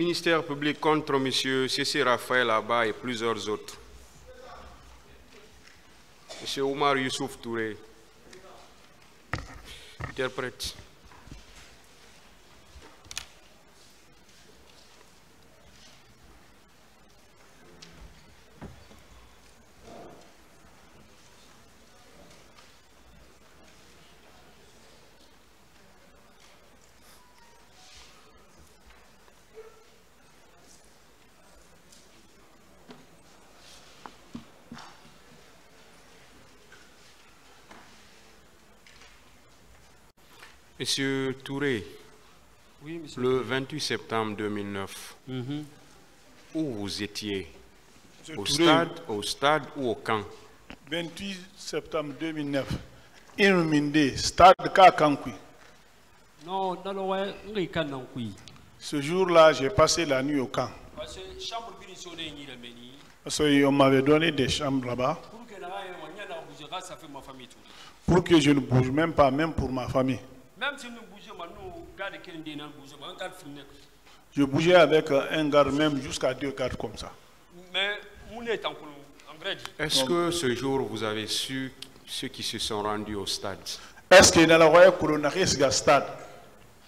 Ministère public contre M. C.C. Raphaël Abba et plusieurs autres. M. Omar Youssouf Touré. Interprète. Monsieur Touré, Oui, monsieur. le 28 septembre 2009, Mhm. où vous étiez Monsieur Au Touré, stade, au stade ou au camp? 28 septembre 2009 Inuminde, stade Kakankui. Non. Ce jour-là, j'ai passé la nuit au camp. Parce qu'on m'avait donné des chambres là-bas pour que je ne bouge même pas, même pour ma famille. Même si nous bougeons maintenant, garde ndi nan bouger, on garde finir. Je bougeais avec un garde même jusqu'à deux gardes comme ça. Mais mon est en vrai. Est-ce que ce jour vous avez su ceux qui se sont rendus au stade? Est-ce qu'il y a la Corona stade?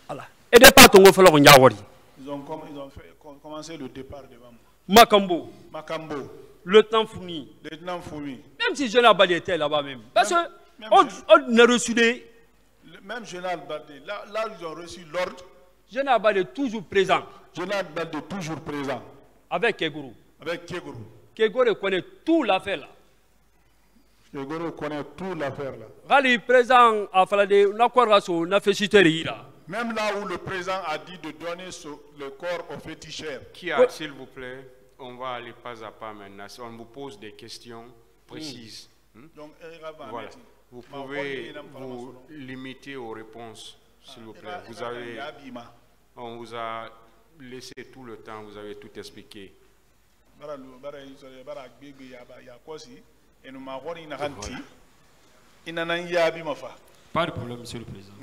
Ala. Et de pas tongo falo nyawari. ils ont, com- ils ont fait- com- commencé le départ devant moi. Makambo, Makambo, le temps fourni. lieutenant Foumi, Même si Jean Abali était là-bas même. Parce que même on, je- on a reçu des. Même général Baldé, là, là ils ont reçu l'ordre. Abali est toujours présent Général Baldé toujours présent avec Keguru. avec Keguru. Keguru connaît tout l'affaire là. Keguru connaît toute l'affaire là. Rali présent à Falade, on a quoi raso, on a fait citer là. Même là où le président a dit de donner ce- le corps aux féticheurs. Qui a, s'il vous plaît, on va aller pas à pas maintenant. On vous pose des questions précises. Hmm? Donc, va Voilà. mettre- Vous pouvez vous limiter aux réponses, s'il vous plaît. Vous avez, on vous a laissé tout le temps, vous avez tout expliqué. Pas de problème, monsieur le président.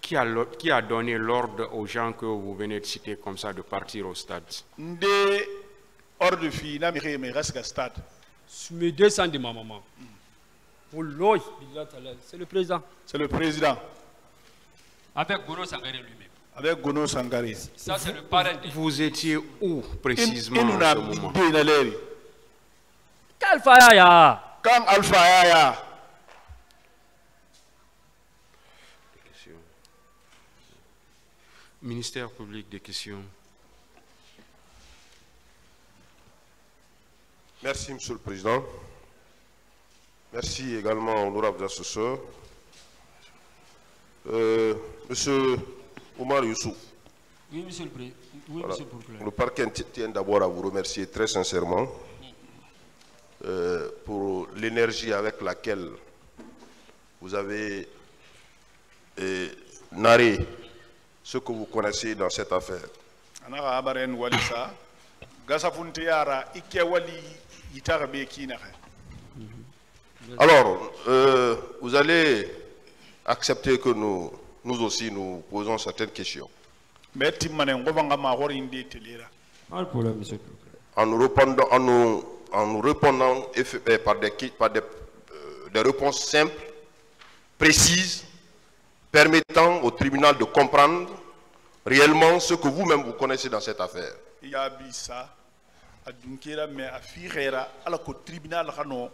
Qui a, qui a donné l'ordre aux gens que vous venez de citer comme ça de partir au stade? Ordre fi na mi me rasga stade. Je me descends de ma maman. Oh Lord, c'est le président. C'est le président Avec Goro Sangare lui-même. avec Gono Sangari. Ça, c'est le parrain de. Vous étiez où précisément Inu en na ce moment? bide na leri. Kalfa ya? Quand Alpha Yaya, Ministère public des questions. Merci, Monsieur le Président. Merci également, honorables assesseurs. Euh, Monsieur Omar Youssouf, Oui, monsieur le président. Oui, voilà. monsieur le procureur. le parquet tient d'abord à vous remercier très sincèrement euh, pour l'énergie avec laquelle vous avez euh, narré ce que vous connaissez dans cette affaire. Khe. Alors, euh, vous allez accepter que nous, nous aussi, nous posons certaines questions. Pas de problème, monsieur en nous répondant, en nous, en nous répondant eh, par, des, par des, euh, des réponses simples, précises, permettant au tribunal de comprendre réellement ce que vous-même vous connaissez dans cette affaire. A dunkera me a fi khera ala ko tribunal khano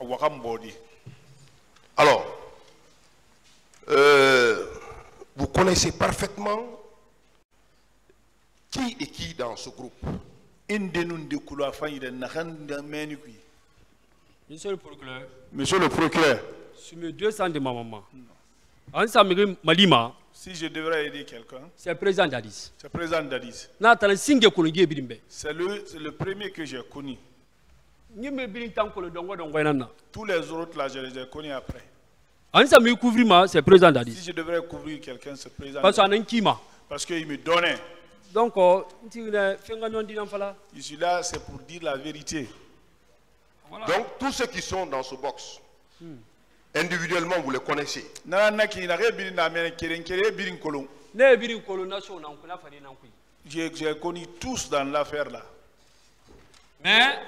a wakam bodi Alors, euh, vous connaissez parfaitement qui est qui dans ce groupe? inde nun de kula fayida na khanda meni kui. Monsieur le procureur, monsieur le procureur. Je me descends de ma maman. Samiri si je devrais aider quelqu'un c'est le président d'Addis. c'est président le c'est le premier que j'ai connu. Tous les autres là je les ai connus après. C'est le président si d'Addis. je devrais couvrir quelqu'un c'est président Parce kima. parce qu'il me donnait. Donc, oh, je suis là c'est pour dire la vérité. Donc, tous ceux qui sont dans ce box, individuellement, vous les connaissez. nkui J'ai connu tous dans l'affaire là. mais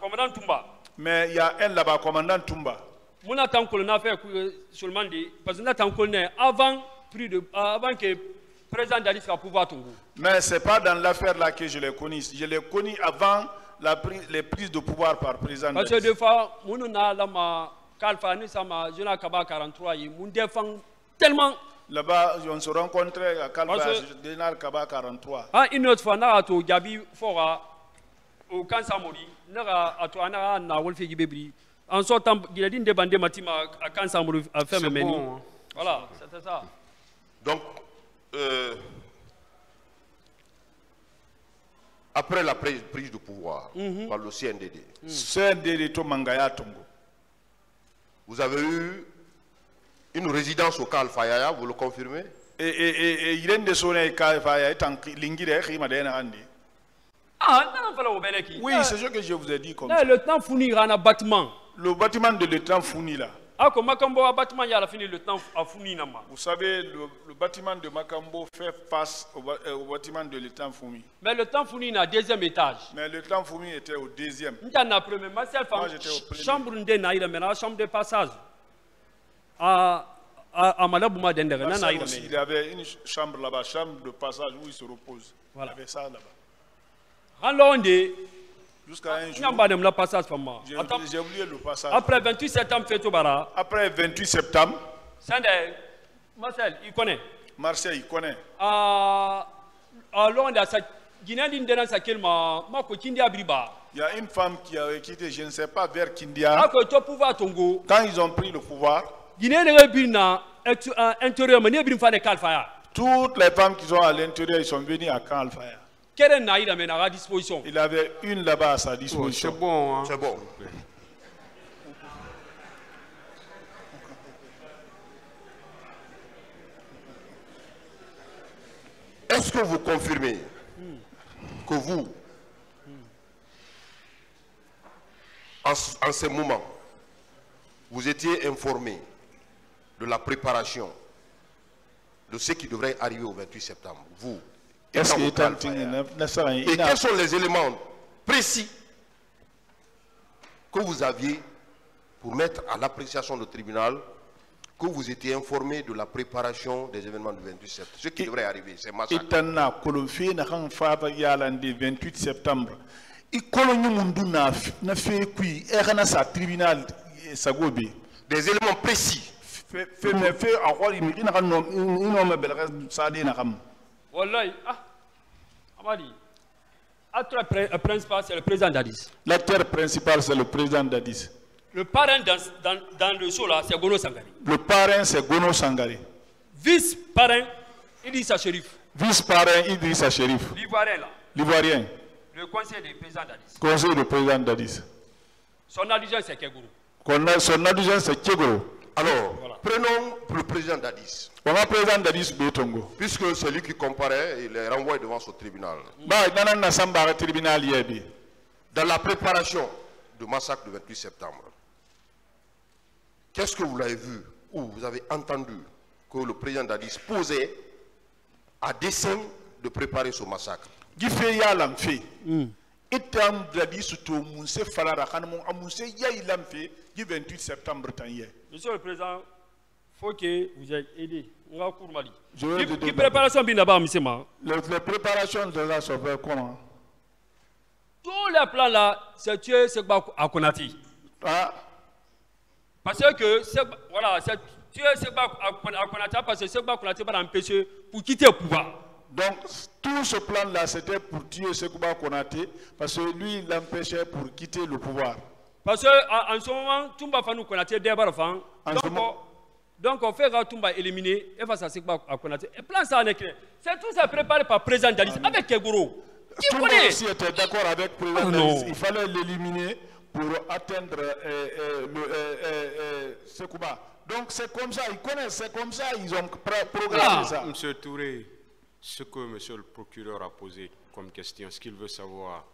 commandant tumba il y a un là-bas, commandant Tumba. seulement parce que avant avant président ka pouvoir tungu Mais ce n'est pas dans l'affaire là que je l'ai connu. Je l'ai connu avant la prise, les prises de pouvoir par président. parce que Dadis. des fois mun na lama kalfa ni sama jona kaba 43 yi mun défend tellement Là-bas, on se rencontrait à Kaba 43. ah une autre fois jabi fora o kan samori na ka a to ana ka na wolfe gibe bri en sortant giladin de bande matima a kan samori a fait C'est me bon, hein. voilà c'était ça Donc, euh, après la prise, prise de pouvoir par le CNDD, CNDD to Mangaya Tongo. vous avez eu une résidence au Cal Fayaya, vous le confirmez? Et, et, et, est de et lingire, Khima Dena Andi. ah bɛɛ ki Oui, c'est ce que je vous ai dit comme ne ça. le temps fournir un bâtiment Le bâtiment de là. le temps a fourni na ma Vous savez, le, le bâtiment de Makambo fait face au, euh, au bâtiment de l'étang Foumi. mais le temps fourni na deuxième étage Mais l'étang Foumi était au deuxième. Moi, j'étais au premier. chambre maintenant chambre de passage a a a malabu ma den daga na na Marcel yira aussi, il y avait une ch- chambre là-bas, chambre de passage où il se repose. Voilà. Il y avait ça là-bas. Jusqu'à un jour, passage fama j'ai oublié le passage. après 28 septembre feto bara. Après 28 septembre, Marcel il connaît. Marseille, il connaît. a a lo da sa guinée din dena sa kelma ma ko kindi abriba Il y a une femme qui avait quitté, je ne sais pas, vers Kindia. Quand ils ont pris le pouvoir, kalfaya toutes les femmes qui sont à l'intérieur, ils sont venues à Camp Disposition? Il avait une là-bas à sa Oh, C'est disposition. bon, hein. C'est bon. Est-ce que vous confirmez que vous, en, ce- en ce moment, vous étiez informé de la préparation de ce qui devrait arriver au 28 septembre? Vous, Et quels sont les éléments précis que vous aviez pour mettre à l'appréciation du tribunal que vous étiez informé de la préparation des événements du 28 septembre Ce qui devrait arriver, c'est massacre. de 28 septembre e eh, Des éléments précis. Wallahi ah. Amadi. Euh, principal, c'est le président l'acteur principal c'est le président Le parrain dans, dans, dans le show là, c'est Gono Sangari. le parrain c'est Gono Sangare. Vice-parrain, Idrissa Sherif. vice parrain Idrissa Sherif L'Ivoirien là, l'ivoirien. Le conseil du président Dadis. conseil du président Dadis Son adjoint, c'est a- son adjoint c'est Tchegoro Alors, prenons le président Dadis, on a président puisque c'est lui qui comparait, il est renvoyé devant ce tribunal. ba nana na samba ka tribunal yebi Dans la préparation du massacre du 28 septembre, qu'est-ce que vous l'avez vu ou vous avez entendu que le président Dadis posait à dessein de préparer ce massacre? Lamfe gi 28 septembre Monsieur le Président, il faut que vous ayez aidé. Je vais Qui, qui préparation bien d'abord, monsieur Ma les, les préparations de la sont faites comment? Tous les plans là, c'est tuer Segba à Konati. ah. Parce que, voilà, c'est tuer Segba à Konati parce que Segba Konati va l'empêcher pour quitter le pouvoir. donc tout ce plan là c'était pour tuer Sekouba Konaté parce que lui il l'empêchait pour quitter le pouvoir Parce qu'en en ce moment, Tumba Fanou En Donc, ce moment- on- donc on fait que Tumba éliminer et face à Segba à Konati. Et plan ça en est clair. C'est tout ça préparé par le président Dalis avec Kegouro. Qui tout le monde connaît aussi était d'accord avec le président Ah, il fallait l'éliminer pour atteindre euh, euh, le euh, euh, euh, donc c'est comme ça. Ils connaissent c'est comme ça. Ils ont pr- programmé Ah. ça. Monsieur Touré, ce que monsieur le procureur a posé comme question, ce qu'il veut savoir,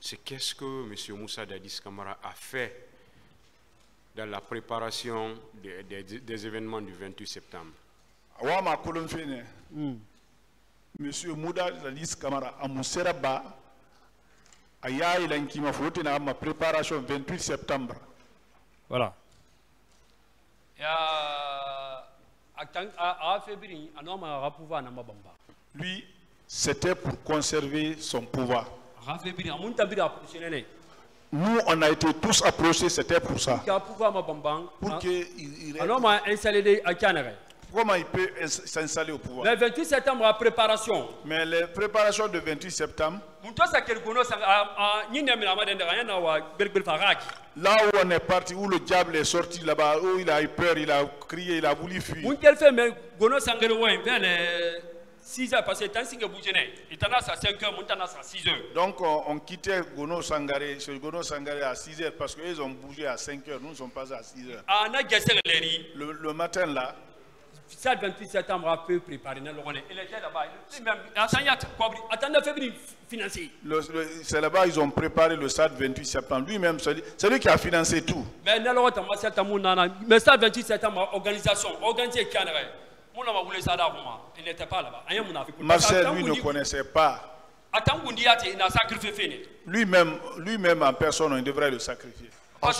c'est qu'est-ce que monsieur Moussa Dadis Kamara a fait dans la préparation des, des- des événements du 28 septembre? awa ma kolon fene. Monsieur Mouda Ladis Kamara a mun sera ba a y'a yɛlɛ n k'i ma préparation 28 septembre. Voilà. Lui c'était pour conserver son pouvoir Nous on a été tous approchés c'était pour ça. Pour que il, il- A no ma installer de a kanere. comment il peut ins- s'installer au pouvoir? Le 28 septembre a préparation. mais les préparations de 28 septembre là où on est parti où le diable est sorti là-bas où il a eu peur il a crié il a voulu fuir Mun kel fait mais gono sangere ouais vers les 6 heures parce que tant singa bougene. Itana sa 5 heures, tana sa 6 heures. donc on, on quittait Gono Sangaré chez Gono Sangaré à 6 heures parce qu'ils ont bougé à 5 heures nous ne sommes pas à 6 heures A leri. le, le matin là Ça, le 28 septembre, a peu préparé. Il était là-bas. Il. Le- le- c'est là-bas ils ont préparé le stade 28 septembre. Lui-même, c'est lui, qui a financé tout. Mais à Mais ça, 28 septembre, organisation, organisé Canada. Il n'était pas là-bas. Marcel, lui, ne connaissait pas. Lui-même, lui-même en personne, on devrait le sacrifier. Parce.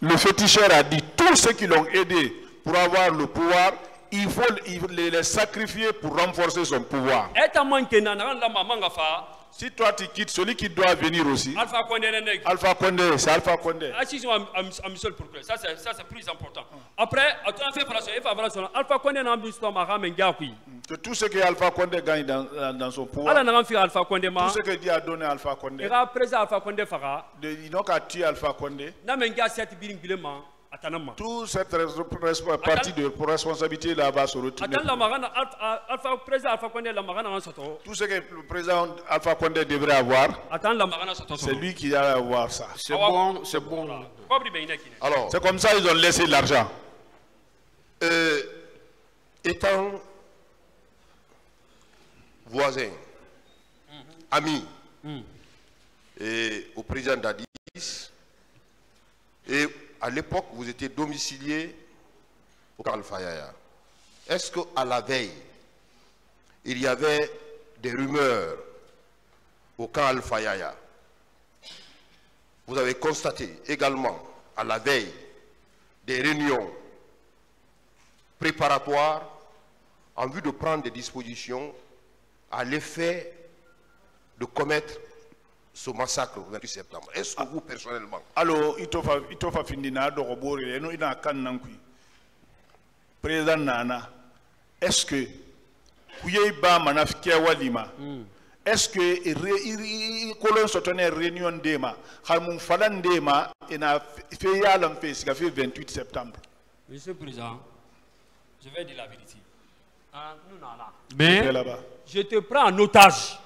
Le féticheur a dit tous ceux qui l'ont aidé pour avoir le pouvoir, il faut les sacrifier pour renforcer son pouvoir. N'a. Si toi tu quittes, celui qui doit venir aussi, Alpha Condé Alpha Condé, c'est Alpha Condé. Assisons à, à Michel. Ça, c'est, plus important. Après, à tout fait il Alpha Condé n'a pas histoire à. Que tout ce que Alpha Condé gagne dans, son pouvoir, n'a pas Alpha Condé, tout ce que Dieu a donné à Alpha Condé, Il a présent Alpha Condé Fara. ils n'ont qu'à tuer Alpha Condé. N'a Menga cette biling bilema. Toute cette partie de responsabilité là va se en soto. Tout ce que le président Alpha Condé devrait avoir, c'est lui qui va avoir ça. C'est bon, c'est bon. Alors, C'est comme ça qu'ils ont laissé l'argent. euh, étant voisin, ami, et au président Dadis, et à l'époque, vous étiez domicilié au camp Al-Fayaya. Est-ce qu'à la veille, il y avait des rumeurs au camp Al-Fayaya Vous avez constaté également, à la veille, des réunions préparatoires en vue de prendre des dispositions à l'effet de commettre ce massacre au 28 septembre. Est-ce que vous, personnellement, Alors, il tofa il tofa findina do robori eno ina kan nan kui. Président Nana, est-ce que kuye ba manaf walima? Est-ce que re- i- i- kolon sotone réunion dema, khalmun falan dema ina fait yalam fait sika fait 28 septembre. Monsieur le Président, je vais dire la vérité. Ah, nous, non, là. Mais je te prends en otage.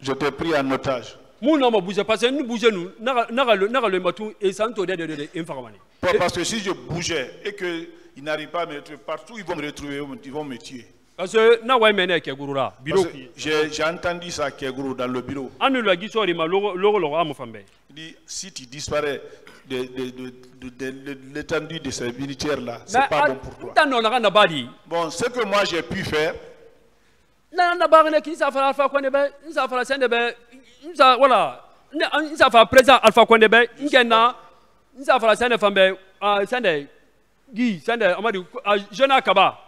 Je t'ai pris en otage. Mon nom a bougé parce que nous bougeons, nous, n'a le matou et te donner de l'information. Pas Parce que si je bougeais et qu'ils n'arrivent pas à me retrouver partout, ils vont me retrouver, ils vont me tuer. Parce que na ouais mené ke gurura biro Parce que J'ai j'ai entendu ça, Keguru, dans le bureau. anu la giso ri ma logo logo amu fambe Il dit, si tu disparais de, de, de, de, de- de l'étendue de ces militaires-là, c'est pas bon pour toi. na na Bon, ce que moi j'ai pu faire, na na ba ne ki sa fara alfa konde be sa fara sende be wala président alpha konde fara fambe ah gi jeune akaba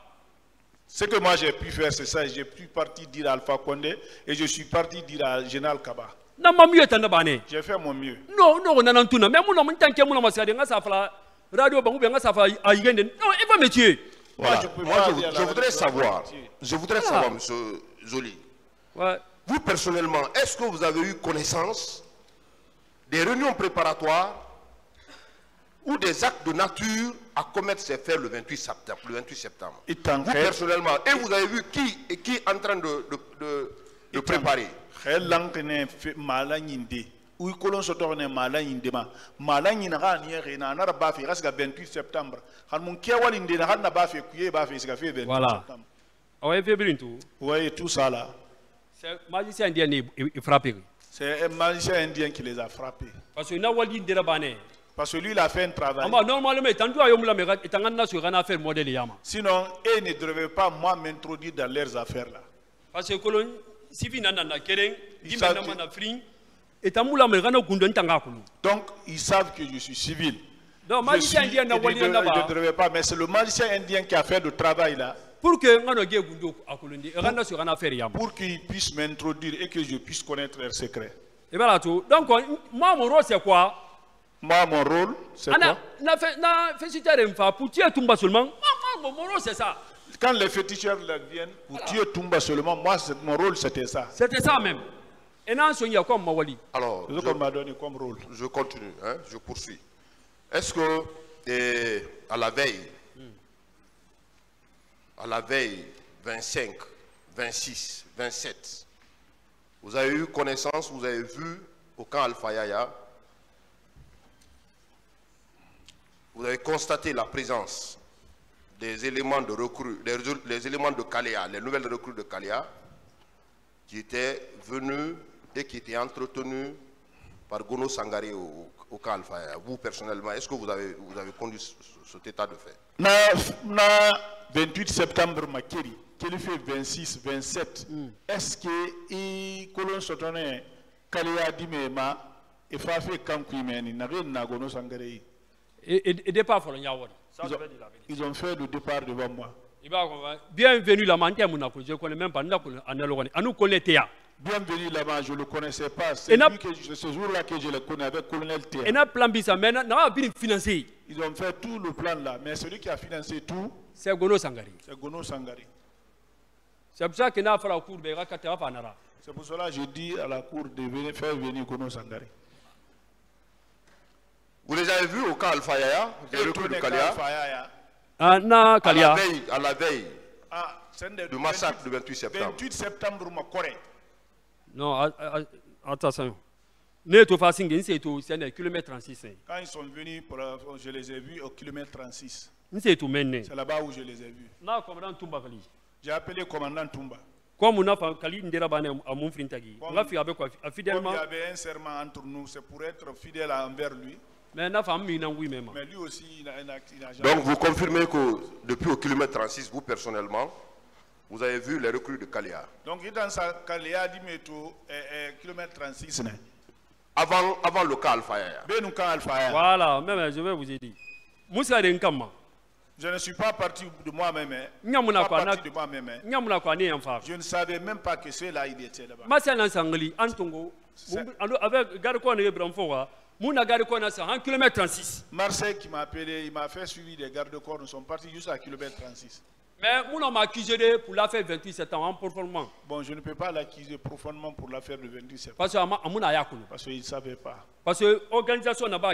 ce que moi j'ai pu faire, c'est ça. J'ai pu partir dire à Alpha Condé et je suis parti dire à Général Kaba. J'ai fait mon mieux. no no na nan tuna mais mun mun tanke mun ma sa de nga sa fara radio be nga sa fara ayigende non il va me tuer. Voilà. je peux Moi, pas je, je voudrais savoir, je voudrais savoir, monsieur Zoli, ouais vous personnellement, est-ce que vous avez eu connaissance des réunions préparatoires ou des actes de nature à commettre ces faits le 28 septembre, le 28 septembre? Et Vous que- personnellement, et vous avez vu qui et qui est en train de, de, de- de préparer? xel lankene fe- mala ñinde uy kolon so tokne mala ñinde ma. Mala ñina xa niye xina anara ba fe xa siga 28 septembre. Xan mun kewal inde na xan na ba fe kuye ba fe siga fe 28 Voilà. septembre. Awa febrin tu ouais tout ça là c'est magicien indien frappé C'est un magicien indien qui les a frappés. parce que Parce que lui, il a fait un travail. Sinon, eux ne devaient pas, moi, m'introduire dans leurs affaires là. parce que Ils savent que- Donc, ils savent que je suis civil. Je, suis, na ne pas, mais c'est le magicien indien qui a fait le travail là pour qu'ils puissent m'introduire et que je puisse connaître leurs secrets. et voilà tout. Donc moi mon rôle c'est quoi? Moi, mon rôle, c'est quoi? mon rôle c'est ça. Quand les féticheurs là viennent pour tuer Toumba seulement, moi, c'est- mon rôle, c'était ça. c'était ça même. Et ya comme mawali. Alors, qu'on m'a donné comme rôle. je, je continue, hein, je poursuis. Est-ce que, eh, à la veille, à la veille 25, 26, 27, vous avez eu connaissance, vous avez vu au camp Alpha Yaya, vous avez constaté la présence des éléments de recrue, les, les éléments de Kaléa, les nouvelles recrues de Kaléa, qui étaient venus et qui étaient entretenus par Gono Sangari au, camp Alpha Yaya. Vous, personnellement, est-ce que vous avez, conduit ce- ce- cet état de fait? 28 septembre makeri, qu'il fait 26, 27. Est-ce que i kolon sotone kaliya dime ma e fa fe et et et départ Ils je ont, fait le départ devant moi. bienvenue là mante mun ko je connais même pas anu connaît ya Bienvenue là-bas, je ne le connaissais pas. C'est Et n'a- lui que je- ce jour-là que je le connais avec colonel Théa. et na plan mais na na bien financé Ils ont fait tout le plan là, mais celui qui a financé tout, c'est gono sangari c'est Gono Sangari. c'est pour ça que na fara cour C'est pour cela que je dis à la cour de venir faire venir Gono Sangari. Vous les avez vus au camp Alpha Yaya, de Kalfa Yaya. ah na à la kalia veille, à la veille Ah, c'est du massacre du 28 septembre. 28 septembre, ma Corée. non a- Quand ils sont venus, pour la- je les ai vus au kilomètre 36. nse to menne C'est là-bas où je les ai vus. J'ai appelé commandant Toumba. comme a il y avait un serment entre nous, c'est pour être fidèle envers lui. mais lui aussi, il n'a il n'a- il jamais. Donc vous confirmez que depuis au kilomètre 36, vous personnellement, vous avez vu les recrues de Kaléa. Donc, il est dans sa Kaléa, dit mais tout, eh, eh, kilomètre 36. Avant, avant le cas Alpha Yaya. Ben, nous, quand Alpha Yaya. voilà même je vais vous aider musa de nkama Je ne suis pas parti de moi-même. hein. Moi-même. hein. Je ne savais même pas que ceux-là, il était là-bas. masa nan sangali antongo avec garde ko ne bram fo wa muna garde ko na sa 1 km 36 Marseille qui m'a appelé, il m'a fait suivi des gardes-corps. Nous sommes partis juste à kilomètre 36. Mais muna m'a accusé pour l'affaire 28 septembre en performance Bon, je ne peux pas l'accuser profondément pour l'affaire de 28 septembre. parce que Parce qu'il ne savait pas. parce que organisation na ga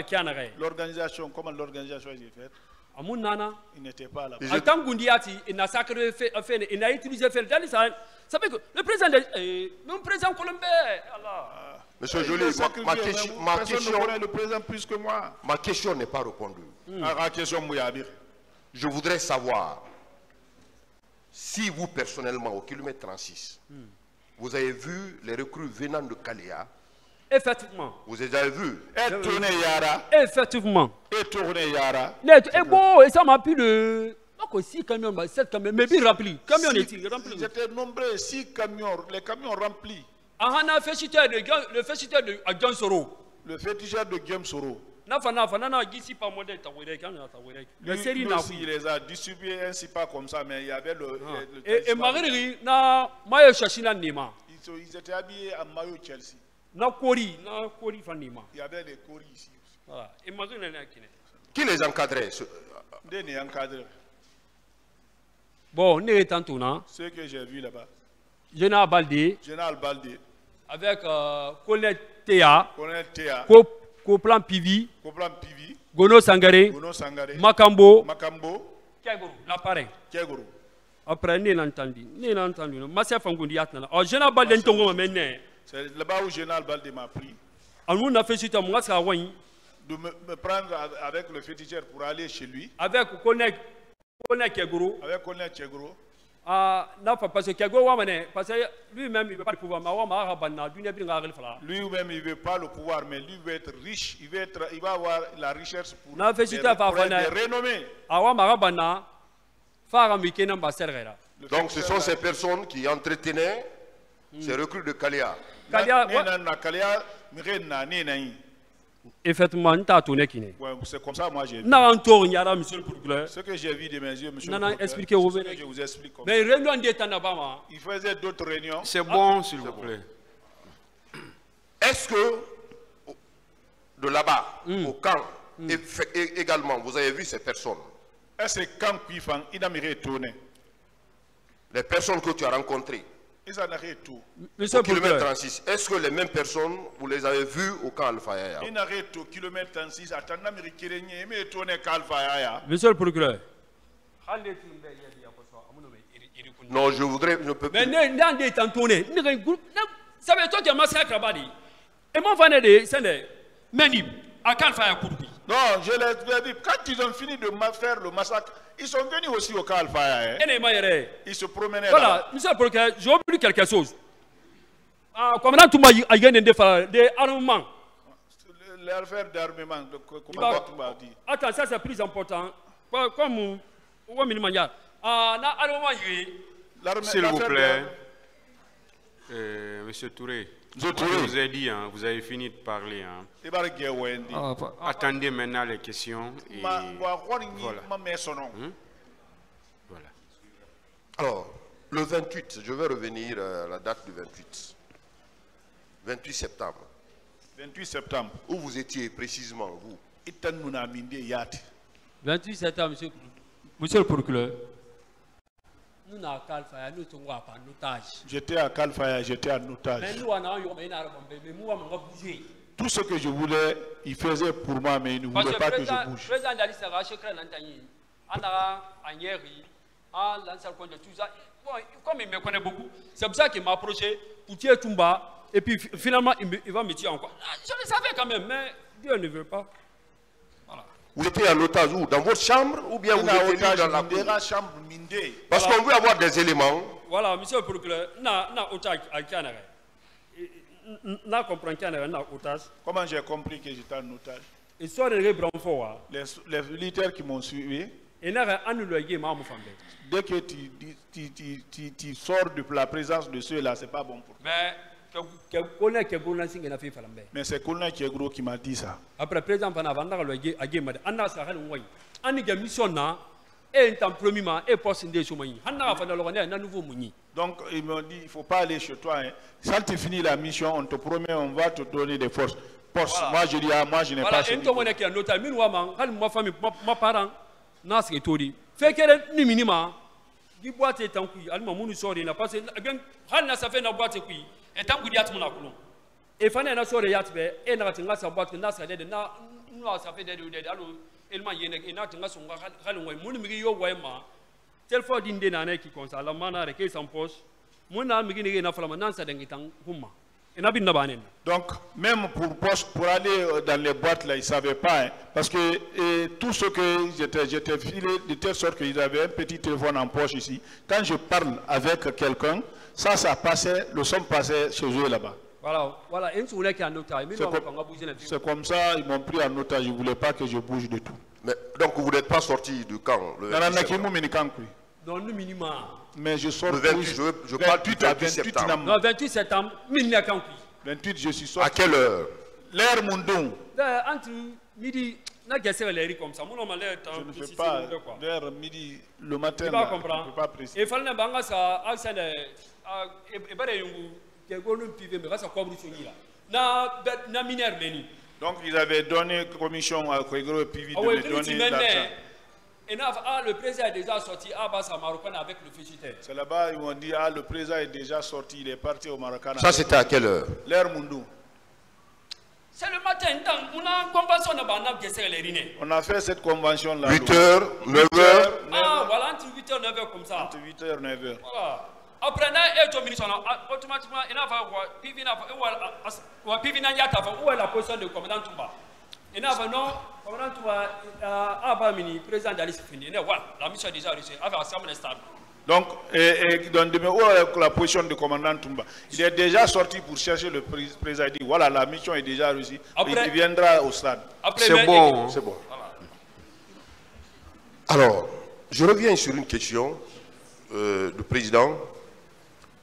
L'organisation, comment l'organisation est faite, amuna nana il n'était pas là. Et en tant qu'undiati il n'a sacré fait fait il a utilisé fait dans ça ça fait que le président de, le président colombien Allah Monsieur Joly, ma, ma question, vous, ma question, le président plus que moi. ma question n'est pas répondue. À la question Mouyabir. Je voudrais savoir si vous personnellement, au kilomètre 36, vous avez vu les recrues venant de Kaléa, effectivement vous les avez vus. Et tourné Yara, effectivement et tourné Yara. net et bon et ça m'a pris le donc aussi camion bah, sept camions mais bien rempli camion Six- est-il rempli? Ils étaient nombreux, six camions, les camions remplis. Ah, on a fait chuter de Gan- le fait chuter de Soro. Le féticheur de Guillaume Soro. Lui, lui aussi, il les a distribués ainsi pas comme ça, mais il y avait le. le- le- Et et magari na mayo shashina nima. Ils, sont- ils étaient habillés en maillot Chelsea. Na kori na kori fa nima. Il y avait les coris ici. Voilà. Et kine. Qui les encadrait? Ce- Des encadrés. Bon, ne tantôt. Ceux que j'ai vus là-bas. Je na balde Général Baldé, avec euh, Colette Théa, colonel Théa, Ko plan Pivi, Coplan Pivi, Gono Sangare, Gono Sangare, Makambo, Makambo, Kegoro, l'appareil. Kegoro. Après, l'a entendu. L'a entendu. Massa Fangundi Atna. Oh, je na balde ntongo maintenant. C'est là-bas où Général Baldé m'a pris On a fait chuter moi ça wani. de me, me prendre a- avec le féticheur pour aller chez lui, avec Konek Konek Kegoro, avec colonel Tchegoro, Ah, n'a pas parce que lui-même, il ne veut pas le pouvoir. Lui-même, il ne veut pas le pouvoir, mais lui veut être riche. Il, veut être, il va avoir la richesse pour, à pour être. Le Donc ce sont ces personnes qui entretenaient ces recrues de Kalia. Kalia, Effectivement, nous t'as tourné qui n'est. Ouais, C'est comme ça moi j'ai vu. N'a un tour, il y a monsieur le procureur. Ce que j'ai vu de mes yeux, monsieur Non, le non, procureur, expliquez, c'est vous ce venez. que je vous explique comme Mais Réunion d'État Nabama. Il faisait d'autres réunions. C'est bon, s'il vous plaît. Est-ce que au- de là-bas, au camp, et fait- et- également, vous avez vu ces personnes, Est-ce que quand Kuifang, il a miré tourné les personnes que tu as rencontrées Monsieur au kilomètre procureur. 36, est-ce que les mêmes personnes, vous les avez vues au camp Alpha Yaya Il n'a rien tout. Kilomètre 36, attendant Amérique Kérénié, mais tourné Kalfa Yaya. Monsieur le procureur. Non, je voudrais, je ne peux Mais n'en gagne groupe. Ça veut dire toi qui as massacre à Badi. Et moi, fan de Sende. Menib. À Kalfa Yakourbi. Non, je l'ai dit. Quand ils ont fini de faire le massacre, ils sont venus aussi au Kalfa Yaya. Et les maïres. Ils se promenaient là. Voilà, monsieur le procureur, j'ai oublié quelque chose. Ah, commandant Toumba a gagné des des armements. L'affaire d'armement, tu m'as dit. Attends, ça c'est plus important. Comme- Comme m'a dit, ah, na armement yé. L'armée- S'il vous plaît, euh, Monsieur Touré, je vous ai dit, hein, vous avez fini de parler. hein. Va regarder Wendy. Attendez maintenant les questions. Et ni- voilà. Alors, le 28, je vais revenir à la date du 28. 28 septembre. 28 septembre. Où vous étiez précisément, vous? Itan Nuna Minde Yat. 28 septembre, monsieur, monsieur le procureur. Nous n'avons qu'à le faire, nous sommes pas en otage. J'étais à Kalfaya, j'étais en otage. nous, nous. Tout ce que je voulais, il faisait pour moi, mais il ne voulait pas que je bouge. comme il me connaît beaucoup, c'est pour ça qu'il m'a approché pour tirer Toumba. Et puis fi- finalement, il, me- il va me tirer encore. Ah, Je le savais quand même, mais Dieu ne veut pas. Vous étiez en otage où? Dans votre chambre ou bien vous étiez dans la cour chambre Minde. Parce qu'on veut avoir des éléments. Voilà, monsieur le procureur, na na otage à Canara. Na comprend Canara, na otage. Comment j'ai compris que j'étais en otage? Et soit les, les militaires qui m'ont suivi, et ma dès que tu, tu, tu, tu- tu sors de la présence de ceux-là, c'est pas bon pour toi. Mais, que que et. Mais c'est est gros qui m'a dit ça. après président anna sa hal ngoy ani ga mission na e ntam premier ma e poste nde so manyi hanna fana lo ne na nouveau Donc ils m'ont dit, il ne faut pas aller chez toi. hein. Quand tu finis la mission, on te promet, on va te donner des forces. Voilà. Moi je dis, ah, moi je n'ai voilà pas ce hal ma famille ma, parent na se tori fe kere ni minima boîte munu sori na que ben hal na sa boîte e na sori yat be e na tinga na sa de na na sa fe de de alo elma yene e na tinga so hal hal ngoy munu mi yo wa ma tel fo din de na ne ki konsa la mana re ke san pos mun na mi gini na fala nan sa dengi tan humma ina bin na banen Donc, même pour, pour aller euh, dans les boîtes, là, ils ne savaient pas. hein. parce que et, tout ce que j'étais j'étais filé, de telle sorte qu'ils avaient un petit téléphone en poche ici. Quand je parle avec quelqu'un, ça, ça passait, le son passait chez eux là-bas. voilà voilà C'est comme- ça, ils m'ont pris en otage. Je ne voulais pas que je bouge de tout. Mais, donc vous n'êtes pas sorti du camp le 28 Nanana septembre. Kimu Minikankui. non nu minima Mais je sors Le 28, plus- je je parle du 28 à 28 28 septembre. non 28 septembre min ne kan ku 28, je suis À sorti. quelle heure L'air Mundung, da entre midi comme ça je ne fais pas vers midi le matin. tu ne peux pas préciser. et fallait accent de e yungu ke pive me na na miner meni Donc ils avaient donné commission à Kwegro et puis ah de tu donner l'argent. et ah le président est déjà sorti ah bah ça marocain avec le fugitif C'est là-bas, ils m'ont dit, ah, le président est déjà sorti, il est parti au Maroc. Ça c'était à quelle heure? L'air Mundung. c'est le matin on a convention gese le rine On a fait cette convention-là. 8 heures, 9 heures ah voilà entre 8h 9h comme ça Entre 8h, 9h. Voilà. Après, na e to automatiquement ina fa wa pivi na fa wa wa pivi na yata où est la position de commandant Tumba. Ina fa non commandant Tumba a ba mini président d'Alice fini. Ne voilà, la mission est déjà réussie. Avec assemblée stable. Donc, et, et dans demain, où est la position du commandant Toumba Il est déjà sorti pour chercher le pré- président. Il dit, Voilà, la mission est déjà réussie. Après- il viendra au stade. C'est bon. hein. C'est bon. Alors, je reviens sur une question euh, du président.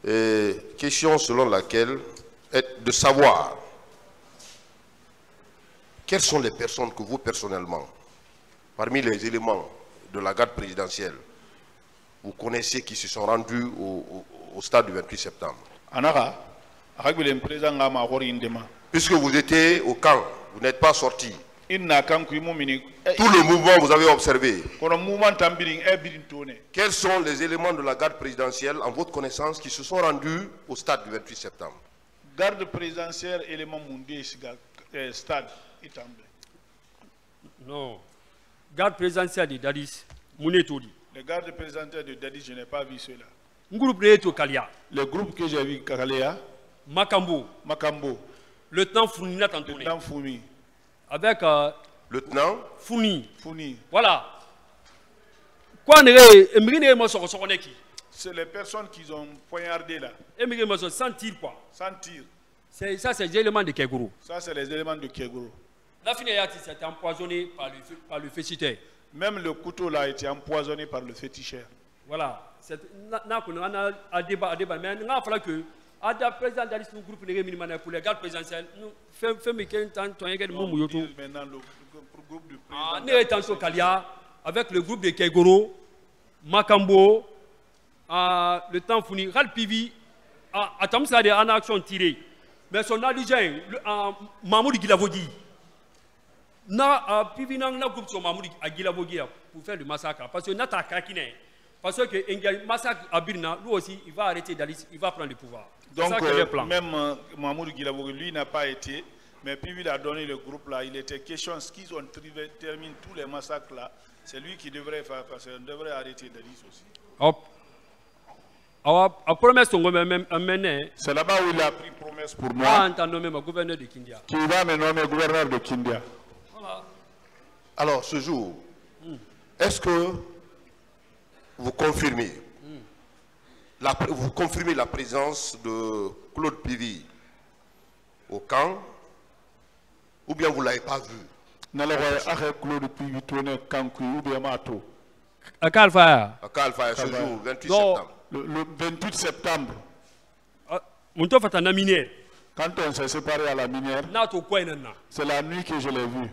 Euh, question selon laquelle est de savoir quelles sont les personnes que vous personnellement, parmi les éléments de la garde présidentielle, vous connaissez qui se sont rendus au, au- au stade du 28 septembre? Puisque vous étiez au camp, vous n'êtes pas sorti. Tout le mouvement, vous avez observé. Eh. Quels sont les éléments de la garde présidentielle, en votre connaissance, qui se sont rendus au stade du 28 septembre? Garde présidentielle, élément mondial, eh, stade. Non. Garde présidentielle de Dadis, Mounetodi. Le garde présidentiel de Dadi, je n'ai pas vu cela. Kalia, Le groupe que j'ai vu, Kakalea, Makambo, Makambo, le temps Tantoné, Lieutenant Foumi, avec euh, Lieutenant, Founi. Founi. Voilà. C'est les personnes qui ont poignardé là, sans tir quoi. sans tir. C'est- Ça, c'est l'élément de Keguru. Ça, c'est les éléments de Kegoro. La Finéati s'est empoisonné par le, par le fécitaire. Même le couteau là a été empoisonné par le féticheur. Voilà. C'est- na- qu'on a débat, débat. Mais il va falloir que, à la président d'Alice, nous groupe du Ah, avec le groupe de Kegoro, Makambo, ah, le temps fourni, Ral Pivi, ah, de en action tirée. Mais son le- ah, Gilavogi, na ah, Pivi na na groupe sur Mahmoud à Gilavogi ah, pour faire le massacre. Parce que Nata Kakine, parce que massacre à Birna, lui aussi, il va arrêter d'Alice, il va prendre le pouvoir. Donc, ça qui euh, le plan. même euh, Mahmoud lui n'a pas été, mais puis il a donné le groupe là. Il était question, ce qu'ils ont terminé tous les massacres là, c'est lui qui devrait faire, parce qu'on devrait arrêter Dalis aussi. Hop. Alors, la promesse, on va mener, C'est là-bas où il a pris promesse pour ah, moi, gouverneur de Kindia. qu'il va me nommer gouverneur de Kindia. alors ce jour, est-ce que vous confirmez, la, vous confirmez la présence de Claude Pivi au camp ou bien vous ne l'avez pas vu? Claude Pivi tourné Kankui ou bien. À Kalfaya. à Kalfa ce jour, 28 Non. septembre Le, le 28 septembre, Mon tof est un minière. quand on s'est séparé à la minière, c'est la nuit que je l'ai vu.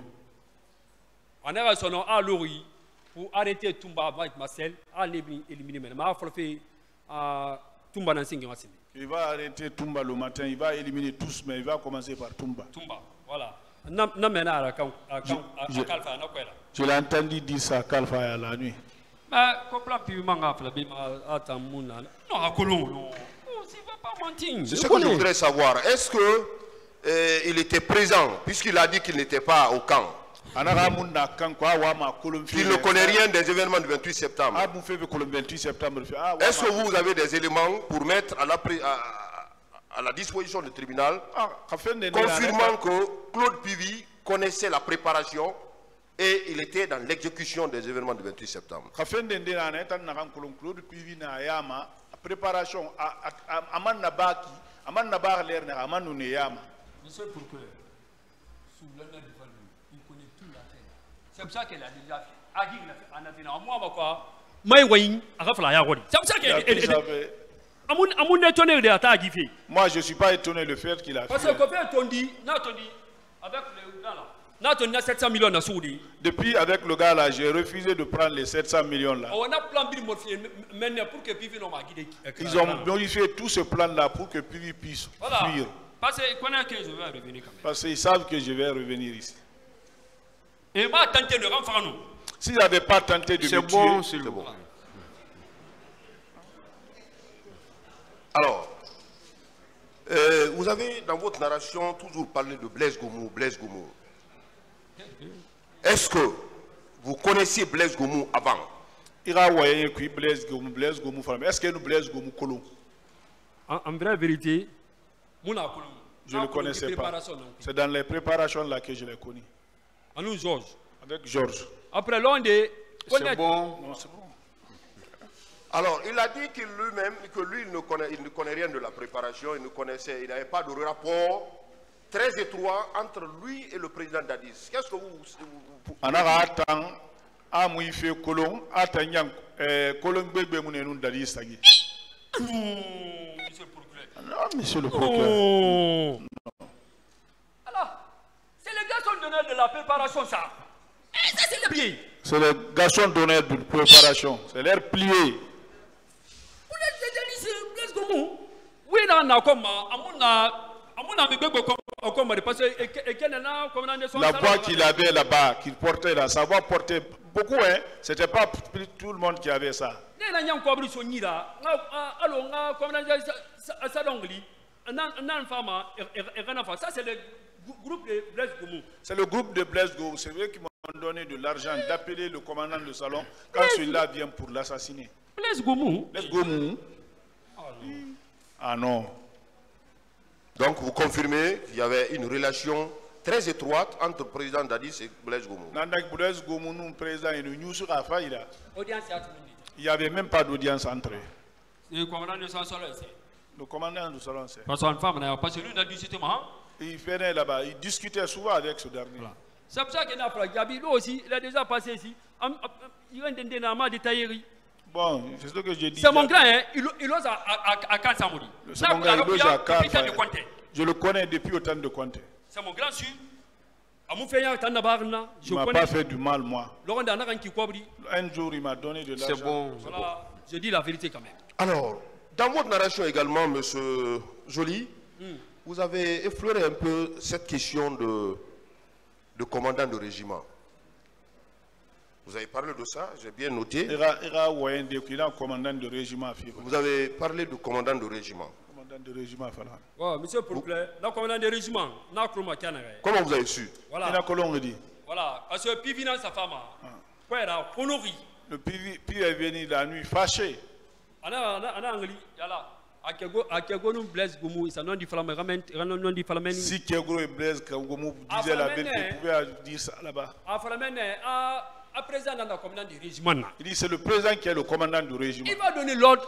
On a son nom à Lori pour arrêter Tumba avec Marcel. À l'éliminer. Mais ma fait à Tumba Massimi. Il va arrêter Toumba le matin, il va éliminer tous, mais il va commencer par Toumba. Tumba. Voilà. Je-. Je l'ai entendu dire ça à Kalfa à la nuit. Mais manga. Non, à. Non. Oh. C'est ce que je voudrais savoir. Est-ce que euh, il était présent, puisqu'il a dit qu'il n'était pas au camp? Qu'il ne connaît rien des événements du 28 septembre Ah, mon fait kolon 28 septembre. fi. Ah, Est-ce que vous avez des éléments pour mettre à la, pré- à- à la disposition du tribunal Ah, confirmant que Claude Pivi connaissait la préparation et il était dans l'exécution des événements du 28 septembre préparation. Monsieur procureur, sous l'honneur devant lui, il connaît tout la terre. C'est pour ça qu'elle a déjà fait. Agi, il a fait en Athènes. Moi, ma quoi. Moi, oui, à Rodi. C'est pour ça Il a qu'elle tout savait. Amoun amoun étonné de Ata Agi fait. Moi, je ne suis pas étonné le fait qu'il a Parce fait. que quand on dit, n'a on dit, avec le gars là, n'a on a 700 millions de soudi. Depuis, avec le gars là, j'ai refusé de prendre les 700 millions là. On a plan maintenant pour que Pivi pas guidé. Ils ont modifié tout ce plan là pour que Pivi puisse fuir. Parce que qu'on a que je vais revenir quand même. Parce qu'ils savent que je vais revenir ici. Et moi, tenté de renfort nous. S'ils n'avaient pas tenté de C'est me bon, tuer, s'il vous plaît. Alors, euh, vous avez dans votre narration toujours parlé de Blaise Goumou, Blaise Goumou. Est-ce que vous connaissiez Blaise Goumou avant? Est-ce que nous Blaise Gomu Kolon En, en vraie vérité. Je ne le connaissais pas. C'est dans les préparations là que je l'ai connu. À nous, Georges. Avec Georges. Après l'un des. C'est bon. Non, c'est bon. Alors, il a dit qu'il lui-même, que lui, il ne, connaît, il ne connaît rien de la préparation, il ne connaissait, il n'avait pas de rapport très étroit entre lui et le président Dadis. Qu'est-ce que vous, vous- vous- eh, non monsieur le procureur Oh. Les sont donnés de la préparation, ça. Et ça, c'est le pied. c'est les garçons d'honneur de préparation c'est l'air plié la voix qu'il avait là-bas qu'il portait là sa voix portait beaucoup hein c'était pas tout le monde qui avait ça ah, e ça c'est groupe de Blaise c'est le groupe de Blaise Gou c'est eux qui m'ont donné de l'argent d'appeler le commandant de salon quand celui-là vient pour l'assassiner. Blaise Gomou Blaise Gomou ah non. Donc, vous confirmez qu'il y avait une relation très étroite entre le président Dadis et Blaise Goumou. Nandak Blaise Gomou nous président et nous sur audience Il n'y avait même pas d'audience entre eux. e commandant de solo c'est. Le commandant du salon, c'est. parce qu'on femme na parce que lui n'a dit c'était moi Il venait là-bas, il discutait souvent avec ce dernier. c'est pour ça qu'il n'a pas Gabi lui aussi il a déjà passé ici Bon, c'est ce que j'ai dit. c'est mon grand hein il il ose à à à Kansamodi Le second gars, il ose à. Conte Je le connais depuis autant de comptes. c'est mon grand sûr je ne m'a pas fait du mal, moi. Un jour, il m'a donné de l'argent. C'est bon. Voilà, je dis la vérité quand même. Alors, dans votre narration également, monsieur Joly, vous avez effleuré un peu cette question de, de commandant de régiment. Vous avez parlé de ça, j'ai bien noté. Commandant de régiment. Vous avez parlé de commandant de régiment. Commandant de régiment monsieur Pourclay, la commandant des régiments, na kroma kanare. Comment vous avez su Voilà, voilà. Parce que puis vient sa femme, quoi era honori. Le puis est venu la nuit fâché. Ana ana ana Si Kegro et Blaise Kagomou Ah, disaient la vérité, ils pouvaient dire ça là-bas. A flamme a à présent dans la commandant des régiments. là. Il dit c'est le président qui est le commandant du régiment. Il va donner l'ordre,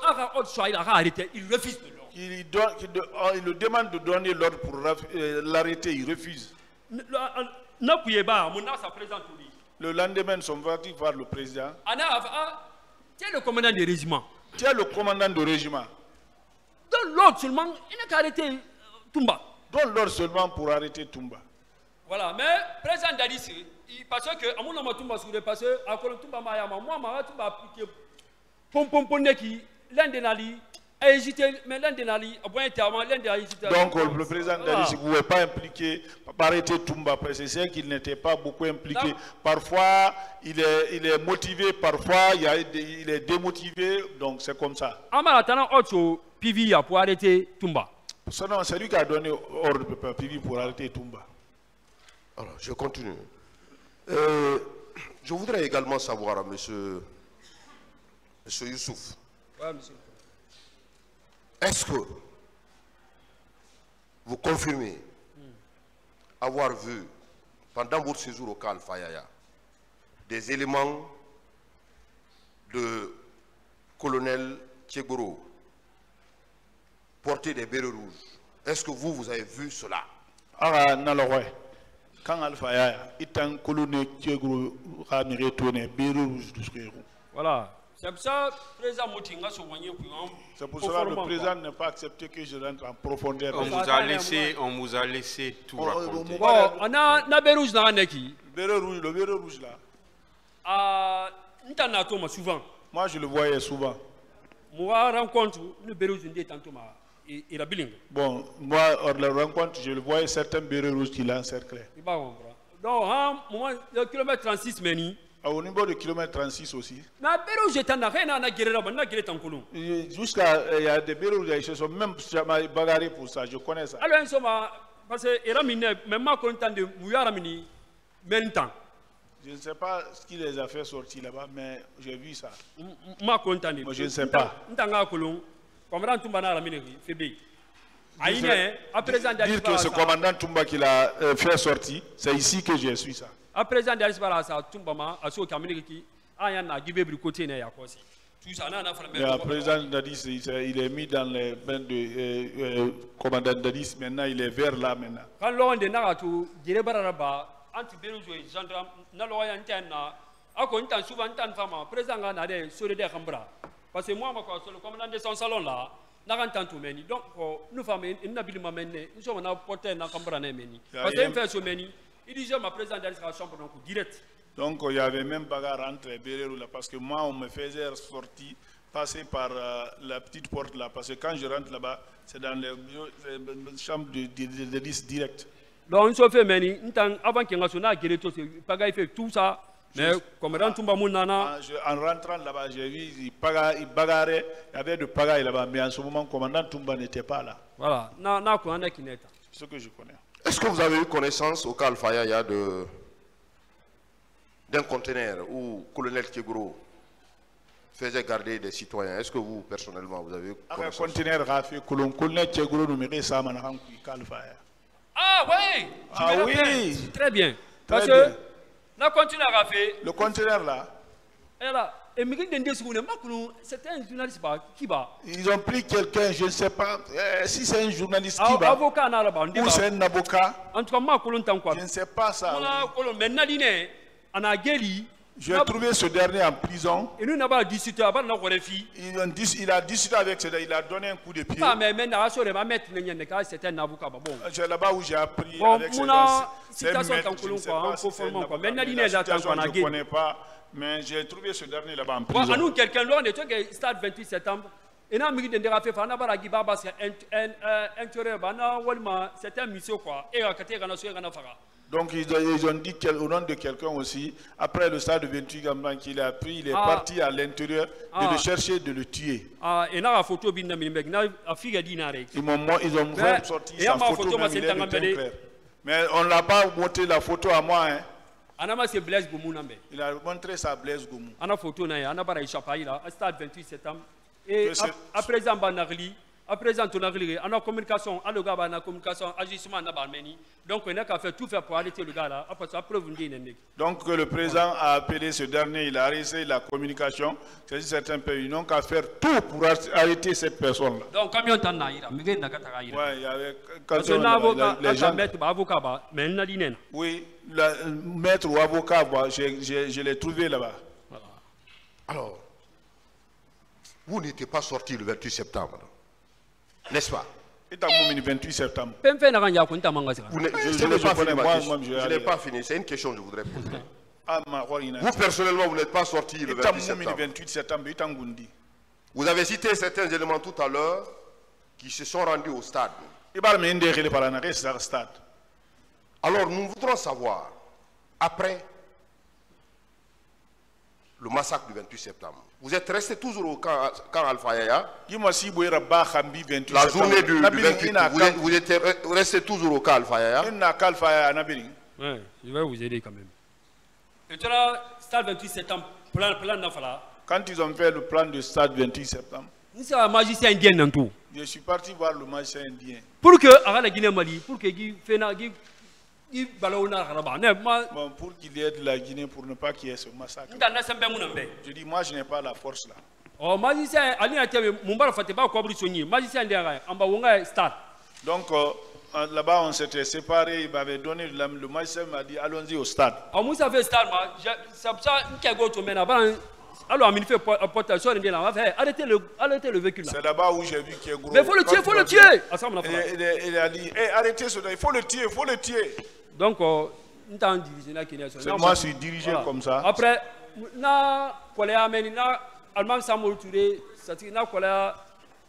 il a arrêté, il refuse de l'ordre. Il, donne- il de- oh, il le demande de donner l'ordre pour euh, l'arrêter, il refuse. Dit. Le lendemain, ils sont partis voir le président. Ana a tiens le commandant des régiments. Tu es le commandant du régiment. Donne l'ordre seulement, il n'a qu'à arrêter euh, Tumba. Donne l'ordre seulement pour arrêter Toumba. Voilà, mais président Dadis, il- parce que à mon nom Tumba sur parce que à Tumba Maya, moi, moi, Tumba appliqué pom pom pom neki, l'un des nali, a hésité, mais l'un des nali, a bon terme, l'un des a hésité. Donc le président. Dadis ne pouvait pas impliquer, pas arrêter Toumba, parce que c'est qu'il n'était pas beaucoup impliqué. Non. Parfois, il est, il est motivé, parfois, il, est démotivé, donc c'est comme ça. Amara tana autre PV a pour arrêter Tumba. C'est lui qui a donné ordre de PV pour arrêter Toumba. Alors, je continue. Euh, je voudrais également savoir, monsieur, monsieur Youssouf, Ouais, est-ce que vous confirmez avoir vu, pendant votre séjour au camp Fayaya, des éléments de colonel Tchegoro porter des bérets rouges Est-ce que vous, vous avez vu cela? Ara nalorwe. Quand Alpha Yaya, il est un colonel qui est gros, ramé retourné, béru rouge du frérot. Voilà. C'est pour ça président se voyait puis on- C'est pour cela que le président n'a pas accepté que je rentre en profondeur. On vous a laissé, on vous a laissé tout Oh, raconter. Bon, on a na Berouge na neki. Le béret rouge, le béret rouge là, Ah, toma souvent. moi je le voyais souvent. Moi rencontre le Berouge ndé tantôt ma et et la bilingue. Bon, moi, hors de la rencontre, je le voyais certains bérets rouges qui l'encerclaient. Il va comprendre. Donc, à un moment, le kilomètre 36 meni. Ah, Au niveau de kilomètre 36 aussi. Jusqu'à, il y a des bérets rouges, ils se sont même bagarrés pour ça, je connais ça. Alors, en somme, parce que era mine, même ma content de mouyara mini, mentan. Je ne sais pas ce qui les a fait sortir là-bas, mais j'ai vu ça. De. Moi, je ne sais pas. La mine, fébé. Aïne, à présent Dire que ce commandant Toumba qui l'a euh, fait sortir, c'est ici que j'ai su ça. à présent na côté na na na Dadis, il est mis dans les mains de euh, euh, commandant Dadis. Maintenant, il est vers là maintenant. na an ti bere zo ye gendarme na na de de parce que moi ma ko solo commandant de son salon là na kan tan to meni. Donc ko nu fama n na bili ma menne n so na porter na kan bra na meni. Parce que fɛ so meni il dit je ma président d'aller sa chambre donc direct. Donc, il y avait même bagarre entre Bérérou là, parce que moi, on me faisait sortir, passer par euh, la petite porte là, parce que quand je rentre là-bas, c'est dans les, bureaux- les chambres de, de, de, de liste direct. donc n so fɛ meni avant que n ka so n'a gere to se pagaille fait tout ça mais commandant tumba mun nana En, je- en rentrant là-bas, j'ai vu, ils, paga- ils bagarraient, il y avait de pagaille là-bas, mais en ce moment, le commandant Toumba n'était pas là. voilà C'est ce que je connais. Est-ce que vous avez eu connaissance au cas Alfaya de d'un conteneur où le colonel Kegro faisait garder des citoyens? Est-ce que vous, personnellement, vous avez connaissance? conteneur Rafi, Kolon, colonel Tchegoro, numéro ça, Kalfaya. ah oui Ah oui. très bien parce bien. que na Le conteneur là, Era, c'était un journaliste qui va. ils ont pris quelqu'un, je ne sais pas, euh, si c'est un journaliste va, Avocat n'a ou c'est un avocat, En tout cas, je ne sais pas ça. Geli. J'ai trouvé ce dernier en prison. Il, a dis- il a discuté avec ce il a donné un coup de pied. C'est là-bas où j'ai appris Bon, avec c'est je ne sais pas si c'est la situation, Je ne connais pas, mais j'ai trouvé ce dernier là-bas en Bon, à prison. nous, quelqu'un, stade 28 septembre. Fait, na, walma, un monsieur, quoi. Et fait. Donc ils ont, ils ont dit quel- au nom de quelqu'un aussi, après le stade de 28 Gamban qu'il a pris, il est Ah. parti à l'intérieur de Ah. le chercher, de le tuer. Ah, et photo, bin na na. Ils, m'ont mo- ils ont et sa photo, même, il est de. Mais on ne l'a pas montré la photo à moi. hein. Anama, c'est Blaise Goumounambe. Il a montré sa Blaise Goumou. ana photo na ye ana bara échappayi la a stade 28 septembre et à présent ba nagli à présent to nagli ana communication alo ga ba na communication agissement na ba meni donc on a qu'à faire tout faire pour arrêter le gars là. Après ça ne nek Donc le président a appelé ce dernier, il a arrêté la communication. C'est certains pays, ils n'ont qu'à faire tout pour ar- arrêter cette personne-là. donc camion tan na ira mige na kata ira Ouais, il y avait parce que quand on- na la- avocat les gens, mettre avocat mais na di nen oui, le maître ou avocat, moi, j'ai- j'ai- je l'ai trouvé là-bas. Alors, vous n'étiez pas sorti le 28 septembre, n'est-ce pas? Et dans le 28 septembre. Vous Je, je n'ai pas fini moi, moi, je pas là. fini. C'est une question que je voudrais poser. Ah, Vous, personnellement, vous n'êtes pas sorti le Et dans 28 le septembre. 28 septembre, il est en Gundi. Vous avez cité certains éléments tout à l'heure qui se sont rendus au stade. Alors, nous voudrons savoir, après le massacre du 28 septembre, vous êtes resté toujours au camp, camp Alpha Yaya, Dis-moi si vous êtes Ba Khambi 28 la journée du, du Nabili, 28, il n'a vous êtes, vous êtes resté toujours au camp Alpha Yaya. le ouais je vais vous aider quand même. Et tu là stade 28 septembre plan plan Quand ils ont fait le plan de stade 28 septembre, sa magicien indien nan tout. je suis parti voir le magicien indien. pour que aga la Guinée Mali pour que gi fena gi Bon, pour qu'il aide la Guinée pour ne pas qu'il y ait ce massacre. Je dis, moi, je n'ai pas la force là. oh Donc, euh, euh, là-bas, on s'était séparés. Il m'avait donné, le, le magicien m'a dit, allons-y au stade. Fait alors amin fait sur ndi na va fait arrêtez le arrêtez le véhicule là. C'est là-bas où j'ai vu qu'il est gros. mais faut le tuer il faut le dit- tuer. Il, il, il- il a dit, Eh, arrêtez cela, il faut le tuer, il faut le tuer. donc euh, nta dirige na Guinée C'est moi, je suis dirigé comme ça. après na kolea meni na samol touré sati na kolea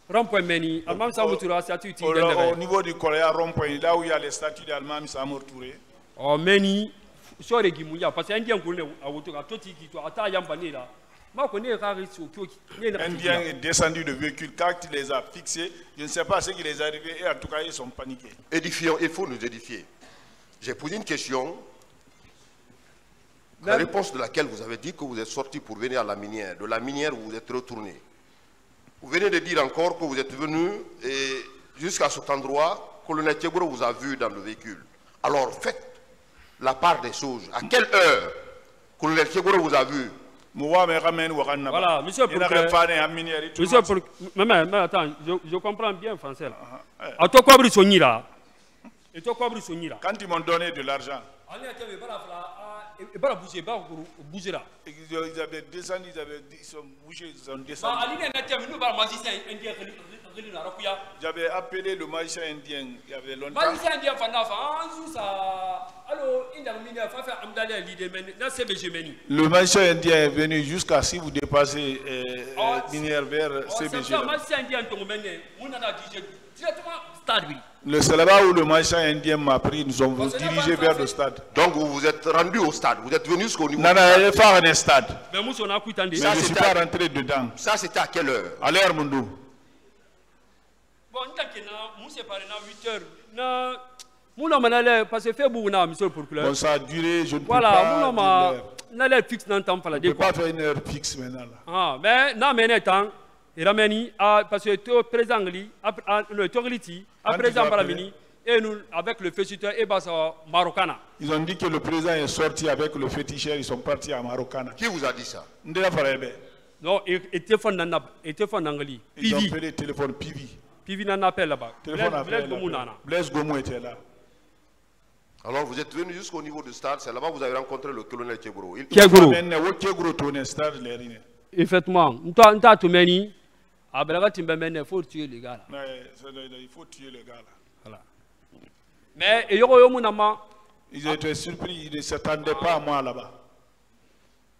rond-point meni almam samol touré ti Au, niveau du Coréa rond-point, là où il y a les statues d'Allemagne, Samour Touré. o meni gi munya parce ko ne a woto ka toti ki to ata yamba ne la ma Indien est descendu de véhicule. Quand il les a fixés, je ne sais pas ce qui les est arrivé. Et en tout cas, ils sont paniqués. Édifions, il faut nous édifier. J'ai posé une question, la réponse de laquelle vous avez dit que vous êtes sorti pour venir à la minière. De la minière, vous vous êtes retourné. Vous venez de dire encore que vous êtes venu et jusqu'à cet endroit, colonel Tchegoro vous a vu dans le véhicule. Alors faites la part des choses. À quelle heure colonel Tchegoro vous a vu? Voilà, monsieur le procureur. Monsieur, le mais, mais, mais attends, je, je comprends bien le français là. Eh. A toi quoi son là Et toi quoi son là quand ils m'ont donné de l'argent bouger, va bouger là. ils ils avaient descendu ils avaient ils sont bougés ils ont Bah, pas j'avais appelé le magicien indien il y avait longtemps le magicien indien est venu jusqu'à si vous dépassez euh, Oh, euh, minière vers Oh, CBG. Le c'est là-bas où le magicien indien m'a pris, nous sommes Oh, dirigés vers le stade. Donc vous vous êtes rendu au stade, vous êtes venu jusqu'au niveau. Nana, il faut un stade. Mais je ne c'est suis pas rentré dedans. Ça c'était à quelle heure? À l'air Mundo. Bon, ntanke na mu séparé na 8 heures? Na muna manale parce que fait beaucoup na monsieur le procureur? Bon, ça a duré, je ne peux Voilà, pas ma fixe fala de quoi. pas faire une heure fixe maintenant. Là. Ah, mais na parce que li a- le torliti a Quand président ils ont balamini et nous avec le féticheur et marocana. Ils ont dit que le président est sorti avec le féticheur, ils sont partis à Marokana. Qui vous a dit ça? Non, et téléphone nangali. Ils ont appelé le téléphone Pivi. PV nan appel là-bas. Blaise- Gomou était là. Alors vous êtes venu jusqu'au niveau du stade, c'est là-bas que vous avez rencontré le colonel Tchebro. Il- tourne stade. Effectivement, nta nta tumeni a belaga timbe mene faut tuer les gars là. Mais c'est le- Il faut tuer le gars là. Voilà. Mais et yoko yo munama Ils étaient surpris, ils ne s'attendaient pas à moi là-bas.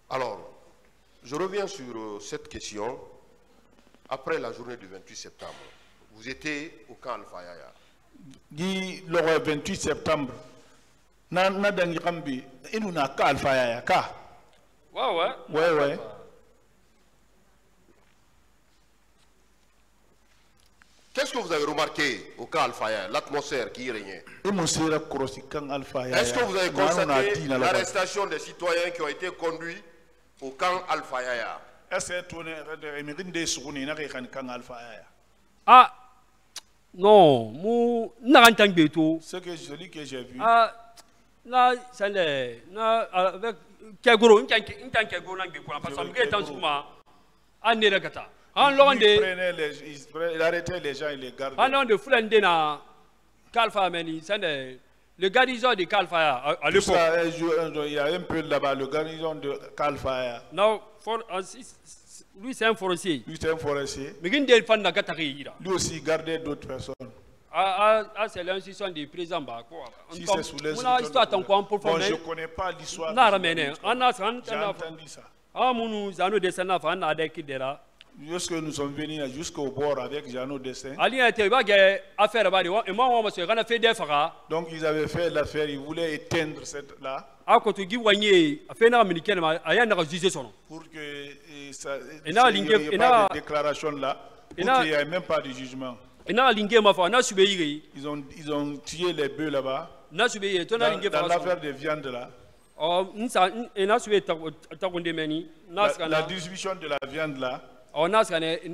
Alors, je reviens sur euh, cette question. Après la journée du 28 septembre, vous étiez au camp Alpha Yaya. Di le 28 septembre, na na dangi kambi, inu na ka alfa ya ka? Ouais ouais. Ouais ouais. Qu'est-ce que vous avez remarqué au camp Alpha Yaya, l'atmosphère qui y régnait? Ya. Est-ce que vous avez Na na constaté na l'arrestation des citoyens qui ont été conduits au camp Alpha Yaya Est-ce que tu es emirinde suguni na kan kan alfa ya. Ah non, mu na kan beto. Ce que celui que j'ai vu, Ah na sande na avec kegoro nkan nkan kegoro nan be kwa parce que Kegoro. an ne rakata. An il arrêtait les gens, il les gardait. an londe fulande na kalfa meni sande le garnison de kalfa ya à, l'époque. il y a un peu là-bas, le garnison de Kalfaya. Non, for, ah, lui c'est un forestier. Lui, c'est un forestier. Mais ira. Lui aussi, il gardait d'autres personnes. Ah, ah, ah, c'est l'institution du président ba quoi. Si c'est sous les Muna histoire tan quoi pour Bon, je connais pas l'histoire. Na J'ai tan entendu ça. Ah munu zano de sana fa na de kidera. Lorsque nous sommes venus jusqu'au bord avec Jeannot Dessin, a donc ils avaient fait l'affaire, ils voulaient éteindre cette là A a pour que et Et il et pas de déclaration là, et qu'il n'y ait même pas de jugement. Ils ont, ils ont tué les bœufs là-bas. Dans, dans fa. l'affaire de viande là, Oh la, la distribution de la viande là, Oh. Eh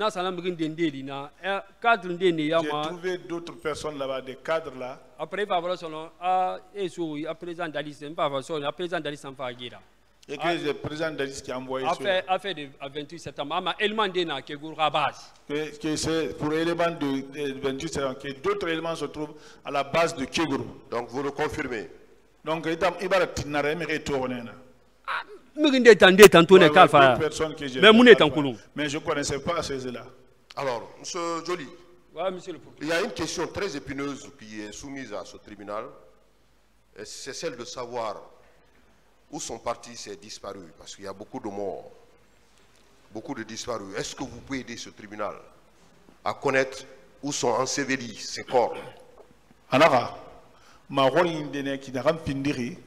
j'ai trouvé d'autres personnes là-bas, des cadres là. après va voilà son a eso a président d'Alice pas va son a président d'Alice en fa gira Et que Ah. le président Dadis qui a envoyé a ça. fait a fait à 28 septembre ama élément de na ke gour base Que, que c'est pour élément de, de 28 septembre, que d'autres éléments se trouvent à la base de Keguru. Donc vous le confirmez Donc, il va tinare mais retourner. muginde tande tanto ne kalfa Mais Alpha. Koulou. Mais je ne connaissais pas ces là Alors, M. Joly, ouais monsieur le procureur il y a une question très épineuse qui est soumise à ce tribunal. Et C'est celle de savoir où sont partis ces disparus, parce qu'il y a beaucoup de morts, beaucoup de disparus. Est-ce que vous pouvez aider ce tribunal à connaître où sont ensevelis ces corps? Anaka, ma rôle indéné qui n'a pas pindiri,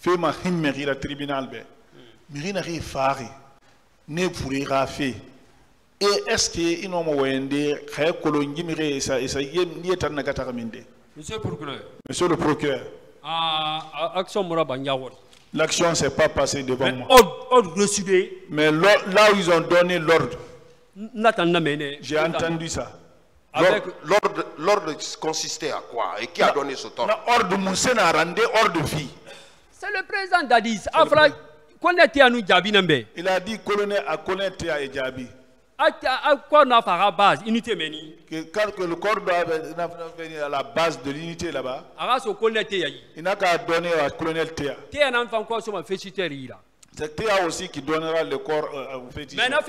fait ma himmeri la tribunal be. Miri na ri fari, ne pourri rafi. Et est-ce que ino mo wende kaya kolongi mire esa esa yem ni etan na gata kaminde. monsieur le procureur Monsieur le procureur, ah l'action s'est pas passée devant moi. Mais là où ils ont donné l'ordre, j'ai entendu ça. L'ordre- L'ordre l'ordre consistait à quoi? Et qui a donné ce ordre? Na ordre Moussena a rendu ordre vie. c'est le président d'Addis Il a dit colonel à colonel Théa et Djabi que quand que le corps doit venir à la base de l'unité là-bas, il n'a qu'à donner à colonel Théa. C'est Théa aussi qui donnera le corps euh, e na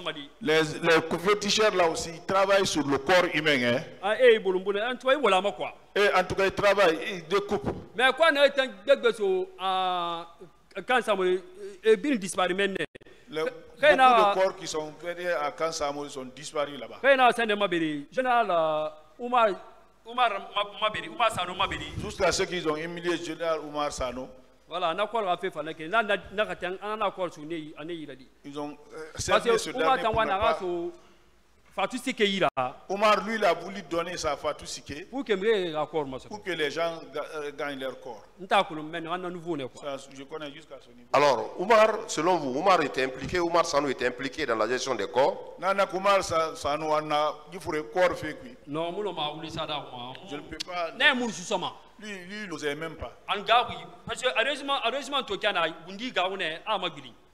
madi Les, les féticheurs là aussi, ils travaillent sur le corps humain. Hein. a e ye bolombolo an tuba i walama quoi Et en tout cas, ils travaillent, ils découpent. e e dispari mɛ nɛ Le- Rien à- beaucoup de corps qui sont à Kansamo sont disparus là-bas. Jusqu'à ce qu'ils ont humilié le général Oumar Sano, voilà ils ont euh, cerné ce dernier sike Omar, lui, il a voulu donner sa Fatou Sike pour que les gens euh, gagnent leur corps. Ça, je connais jusqu'à ce niveau. Alors, Oumar, selon vous, Oumar était impliqué, Oumar Sano était impliqué dans la gestion des corps? A il faudrait corps fait non ma Je ne peux pas. Lui, lui, il n'osait même pas. parce que heureusement heureusement to kana gundi ga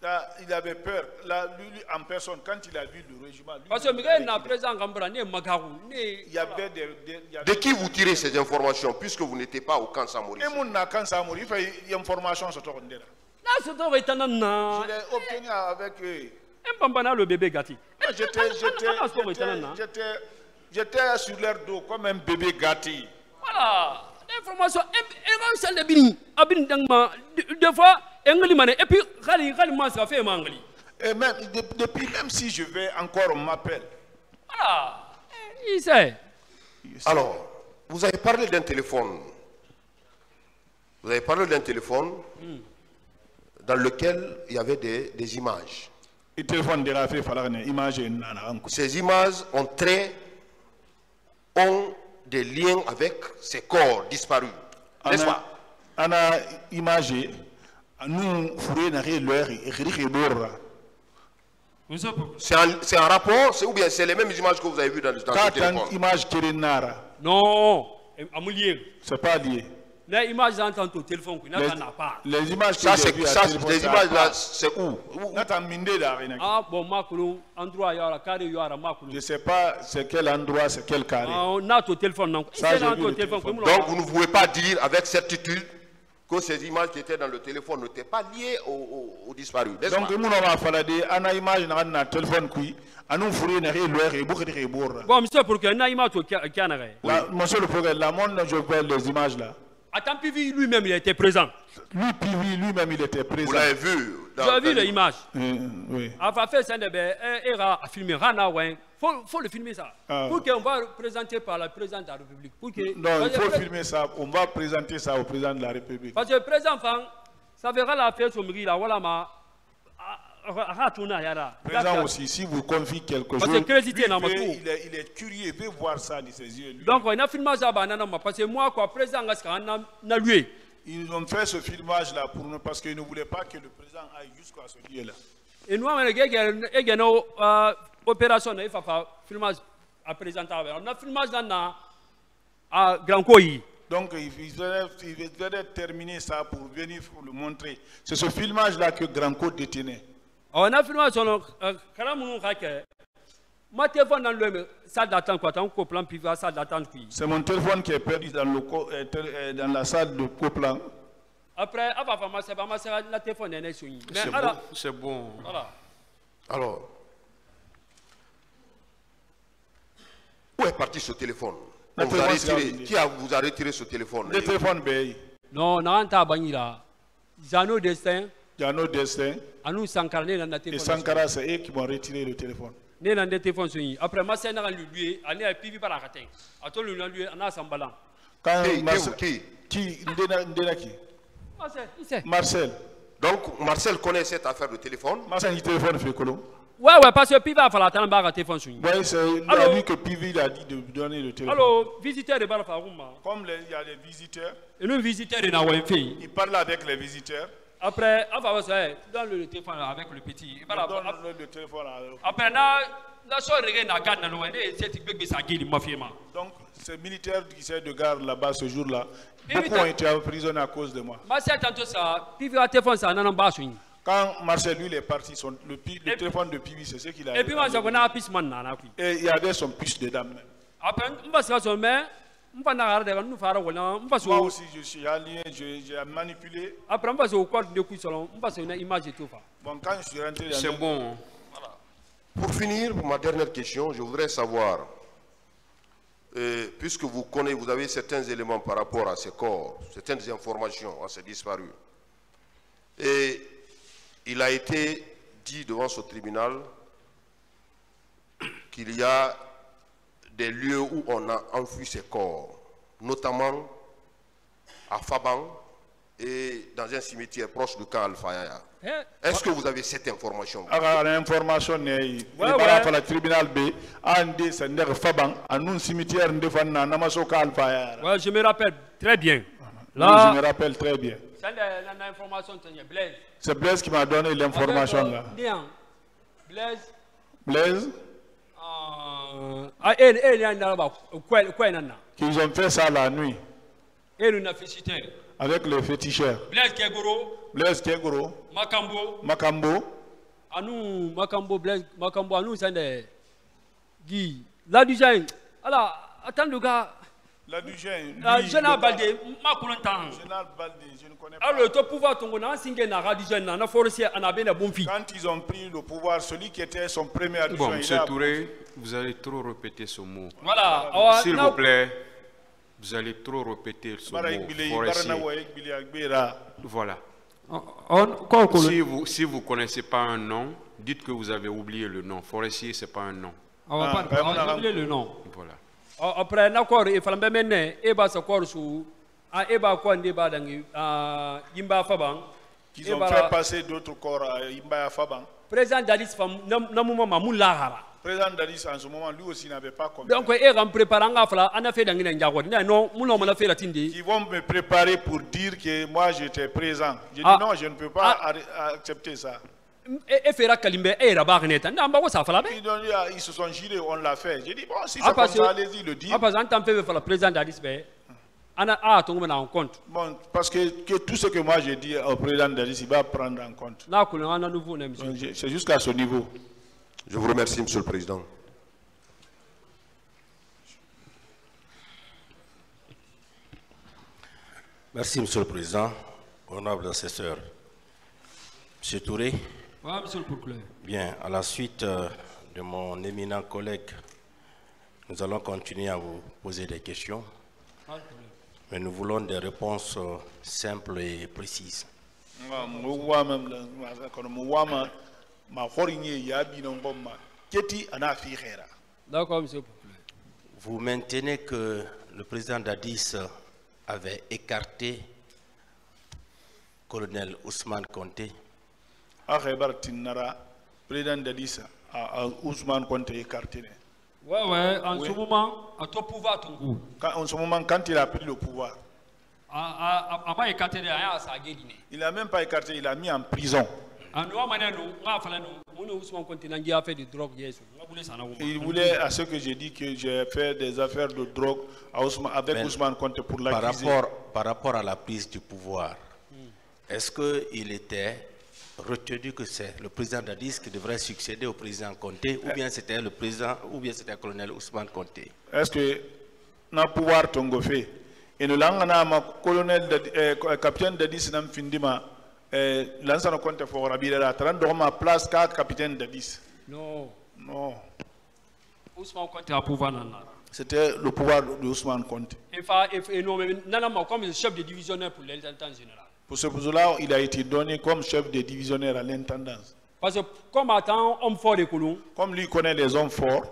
Là, il avait peur. Là, lui, lui, en personne, quand il a vu le régiment, lui, parce que il y avait des. des- il y avait- De qui vous tirez ces informations, puisque vous n'étiez pas au camp Samori Et mon ça mourit, il fait une information sur ton Je l'ai obtenu avec eux. lo bébé gati Moi, J'étais, sur leur dos comme un bébé gâté. voilà l'information e de bini a bini dang ma des fois engli mane et puis khali khali fait mangli Et même, de- depuis, même si je vais encore, on m'appelle. voilà il sait Alors, vous avez parlé d'un téléphone. Vous avez parlé d'un téléphone dans lequel il y avait des, des images. Ces images ont trait, ont des liens avec ces corps disparus. N'est-ce pas? ana image, C'est un, c'est un rapport, c'est- ou bien c'est les mêmes images que vous avez vues dans, Quand téléphone? non amulien c'est pas lié. na image j'entends ton téléphone Les, les images que Ça, c'est les images là, c'est où? Ah bon ma kulu endroit yara carré yara ma kulu Je ne sais pas c'est quel endroit, c'est quel carré. ah téléphone non Ça, le Donc vous ne pouvez pas dire avec certitude que ces images qui étaient dans le téléphone n'étaient pas liées aux, aux- aux disparus. Donc, nous avons on a image dans le téléphone, qui, à nous fourrer n'a rien leur et beaucoup de bon monsieur pour que na image kana Là, Monsieur le progrès, la monde, je vois les images là. attends puis lui-même il était présent Lui, lui, lui-même, il était Vous présent. l'avez vu as vu l'image Euh, oui. a fait ça de ben era a filmer rana ouais faut faut le filmer ça Ah. pour qu'on va présenter par la présidente de la République pour que Non, il faut filmer ça. On va présenter ça au président de la République. parce que le président fan ça verra la fête au miri là voilà ma a Président aussi, si vous confiez quelque Parce chose, lui, il, est, il, est, il est curieux, il veut voir ça de ses yeux. lui. donc on a filmé ça parce que moi quoi président na na lui Ils ont fait ce filmage-là pour nous parce qu'ils ne voulaient pas que le président aille jusqu'à ce lieu-là. et nous on a opération na ifa filmage à présenter on a filmage dans na à grand koyi Donc, ils venaient terminer ça pour venir pour le montrer. C'est ce filmage-là que Grand Côte détenait. a kala ka ke ma téléphone dans le salle d'attente quoi tant ko plan privé salle d'attente puis C'est mon téléphone qui est perdu dans, le, co- euh, euh, dans la salle de Coplan. après ava fa ma se ba ma la téléphone ne so mais C'est bon. alors C'est bon. voilà Alors, est parti ce téléphone. Le On vous a téléphone, c'est retiré- est. Qui a, vous a retiré ce téléphone Le téléphone Bey, non na anta bangira Zano Destin Diano Destin anu Sankara ne na na et téléphone. Sankara, c'est eux qui m'ont retiré le téléphone. ne na de téléphone yi après ma se na lui ani a pivi bara ka ten a to lu na lui ana sambalan Quand Marcel, qui? qui, Ndena- Ndena qui? Ma se il sait Marcel. Donc, Marcel connaît cette affaire de téléphone. Marcel, il téléphone fait colon. Ouais ouais parce que pivi a fa la tan ba ka téléphone yi Oui, c'est à lui que Pivi il a dit de donner le téléphone. allo visiteur de bara fa rumma Comme il y a les visiteurs, et nous visiteur na wa fait il parle avec les visiteurs. après se dans le téléphone avec le petit. Il donne le téléphone à après na la so rege na ga na lo ne se ti gbegbe sa gili mafia ma. Donc, ces militaires qui étaient de garde là-bas ce jour-là, Et beaucoup ont été emprisonnés à cause de moi. ma se tanto sa pivi a téléphone nana ba so yin Quand Marcel, lui, il est parti, son- le, pi- le Et- téléphone de Pivi, c'est ce qu'il a et puis se na ku Et il y avait son puce dedans même. après mba se so me mba na gar de nu fara wala mba Moi aussi, je suis allé, je- j'ai manipulé. après mba so ko de ku solo mba so na image tout fa Bon, quand je suis rentré C'est bon. hein. Pour finir, pour ma dernière question, je voudrais savoir, euh, puisque vous connaissez, vous avez certains éléments par rapport à ces corps, certaines informations à ces disparus, et il a été dit devant ce tribunal qu'il y a des lieux où on a enfui ces corps, notamment à Faban et dans un cimetière proche du camp Al-Fayaya. eh Est-ce que vous avez cette information? Aga na information ne yi Ouais, i bara ouais. fala tribunal de sende faban anun cimetière namaso ouais je me rappelle très bien Là, je me rappelle très bien. c'est la na information tanya blaise C'est Blaise qui m'a donné l'information là. bien. Blaise? Blaise, qu'ils ont fait ça la nuit. Avec les féticheurs. blaise kegoro. Blaise Kegoro, makambo. Makambo, anu makambo blaise makambo sende gi la du jeune ala attends le gars l'adjudant. ah, lui, jeune le balde ma kulontan Général Balde, je ne connais pas. alors to pouvoir tongo na singe na ga du jeune na na forcier ana bena bon fille Quand ils ont pris le pouvoir, celui qui était son premier adjoint, Bon, Monsieur a- Touré, vous allez trop répéter ce mot. voilà awa S'il na- vous plaît, vous allez trop répéter ce mot. Forestier. Voilà. on ko ko Si vous si vous connaissez pas un nom, dites que vous avez oublié le nom. Forestier, c'est pas un nom. Ah, a on a- oublié le nom Voilà. Après na kor e fala mbeme ne e ba sa kor su a e ba ko ndi ba dangi a yimba fa ban Qu'ils e ont fait passer d'autres corps à Imbaya Faban. président Président Dadis, en ce moment, lui aussi n'avait pas compris. donc e ram préparer nga fala ana fe dangi na njago na no mu no mana fe la tindi Ils vont me préparer pour dire que moi j'étais présent. J'ai Ah. dit non, je ne peux pas Ah. accepter ça. E e fera kalimbe e ra ba neta na mba ko sa fala be Ils, ont dit, ah, ils se sont girés, on l'a fait. J'ai dit bon, si c'est Ah, comme parce ça, allez-y le dire. a pas en temps fe fala président dalis be ana a to ngona en compte Bon, parce que, que tout ce que moi j'ai dit au président Dadis, il va prendre en compte. na ko na nouveau monsieur C'est jusqu'à ce niveau. Je vous remercie, Monsieur le Président. Merci, Monsieur le Président. Honorable assesseur. Monsieur Touré, monsieur le procureur bien, à la suite euh, de mon éminent collègue, nous allons continuer à vous poser des questions, mais nous voulons des réponses euh, simples et précises. D'accord monsieur le Vous maintenez que le président Dadis avait écarté colonel Ousmane Conté a khaybar tinara président Dadis a, a Ousmane Konte écarté. Ouais ouais en ce moment a to pouvoir tongo Quand, en ce moment quand il a pris le pouvoir. A a a ba écarté de a sa gedi ne il n'a même pas écarté il a mis en prison. Il voulait à ce que j'ai dit que j'ai fait des affaires de drogue à Ousmane- avec Mais Ousmane Konte pour par l'accuser. rapport, par rapport à la prise du pouvoir, est-ce qu'il était retenu que c'est le président Dadis qui devrait succéder au président Conté, ou bien c'était le président, ou bien c'était le colonel Ousmane Conté est-ce que na pouvoir tongo fe et nous langana ma colonel de, eh, capitaine Dadis nam findima eh, lansana Konte fo rabira tran do ma place 4 capitaine Dadis. Non. Non usman konti a pouvoir nana. C'était le pouvoir de Ousmane Konte et fa et non mais nana comme chef de divisionnaire pour l'intendant général pour ce là il a été donné comme chef de divisionnaire à l'intendance. Parce que comme attend homme fort de colon comme lui connaît les hommes forts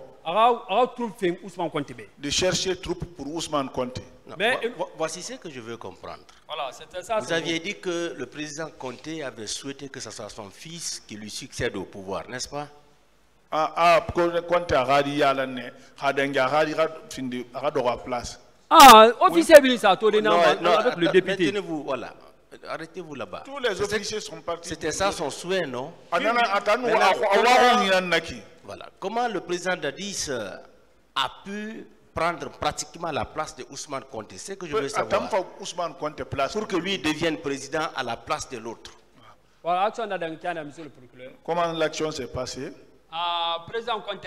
de chercher troupes pour Ousmane Non, Mais- vo- vo- Voici ce que je veux comprendre. voilà ça Vous aviez dit que le président Conté avait souhaité que ce soit son fils qui lui succède au pouvoir, n'est-ce pas? Ah ah Konte a gadi yala ne hadanga gadi ga findi ga do place. Ah officier bin sa to de na Non, ma- non, avec le député. Maintenez-vous, voilà. Arrêtez-vous là-bas. tous les C'était- officiers sont partis C'était ça son souhait, non? Voilà. Comment le président Dadis euh, a pu prendre pratiquement la place de Ousmane Conté C'est ce que je veux savoir. fa Ousmane Conte place Pour que lui devienne président à la place de l'autre. Comment l'action s'est passée? Ah, président Conte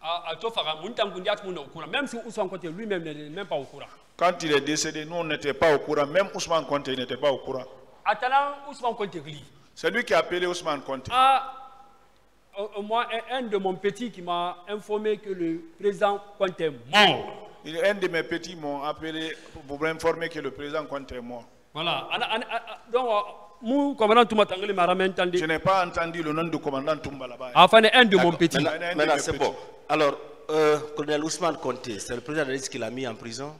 a a to faga mun tan gundi atmu no kura même si Ousmane Conte lui-même n'est même pas au courant. Quand il est décédé nous on n'était pas au courant même Ousmane Conte n'était pas au courant Conte c'est lui qui a appelé Ousmane Conte Ah, moins un, de mon petit qui m'a informé que le président Conte est mort. Il- un de mes petits m'ont appelé pour m'informer que le président Conte est mort Voilà. Donc, euh, mu commandant Touma Tangeli m'a ramené entendu. je n'ai pas entendu le nom du commandant Toumba là-bas Enfin, un de mon petit. Maintenant, de c'est bon. Alors, euh, colonel Ousmane Conté, c'est le président Dadis qui l'a mis en prison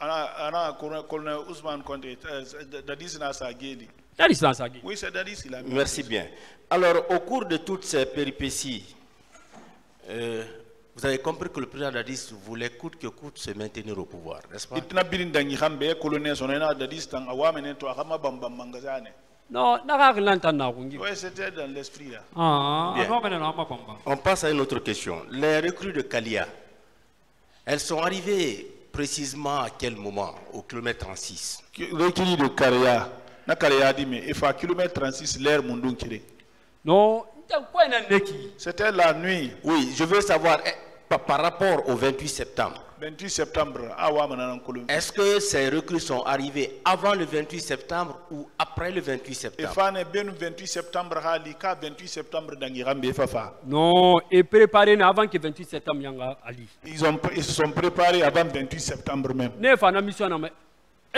ana ana colonel Ousmane Conte euh, Dadis Nassa Guéli Dadis dans sa gueule. oui c'est Dadis il a mis Merci bien. Alors, au cours de toutes ces péripéties, euh, vous avez compris que le président Dadis voulait coûte que coûte se maintenir au pouvoir, n'est-ce pas? Non, oui c'était dans l'esprit là. Ah, On passe à une autre question. Les recrues de Kalia, elles sont arrivées précisément à quel moment Au kilomètre 36. rekili de Karia na Karia dit mais il faut kilomètre 36 l'air mundun kire Non, c'était la nuit. Oui, je veux savoir, eh, par, par rapport au 28 septembre, 28 septembre kolon est-ce que ces recrues sont arrivées avant le 28 septembre ou après le 28 e septembre fane benu 28 septembre ka 28 septembre dangi fafa Non, et préparé na avant que 28 septembre yanga ali. ils ont ils se sont préparés avant 28 septembre même Ne mission na mais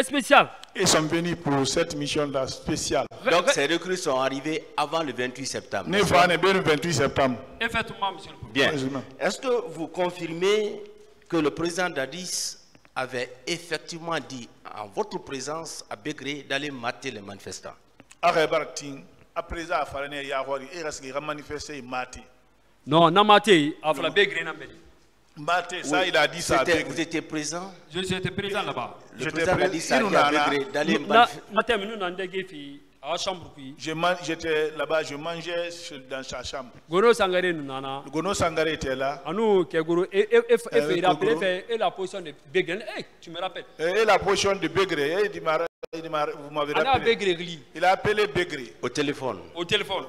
spécial. ils sont venus pour cette mission là spéciale Donc ces recrues sont arrivées avant le 28 septembre. ne fane benu 28 septembre Effectivement, monsieur le président? Bien. Heureusement. Est-ce que vous confirmez que le président Dadis avait effectivement dit en votre présence à Begré d'aller mater les manifestants ça e Non, na maté, na mbedi. mate ça Oui. il a dit ça Vous étiez présent Je suis présent là-bas. Le J'étais président a dit à Inunana. Begré d'aller a chambre J'étais là-bas, je mangeais dans sa chambre. Gono sangare nana. Gono Sangare était là. Anu ke et et et Euh, fait et la position de begre. Eh, tu me rappelles? Et la potion de Begré, il m'a- il m'a- vous m'avez rappelé. Il a appelé Begré. au téléphone. au téléphone.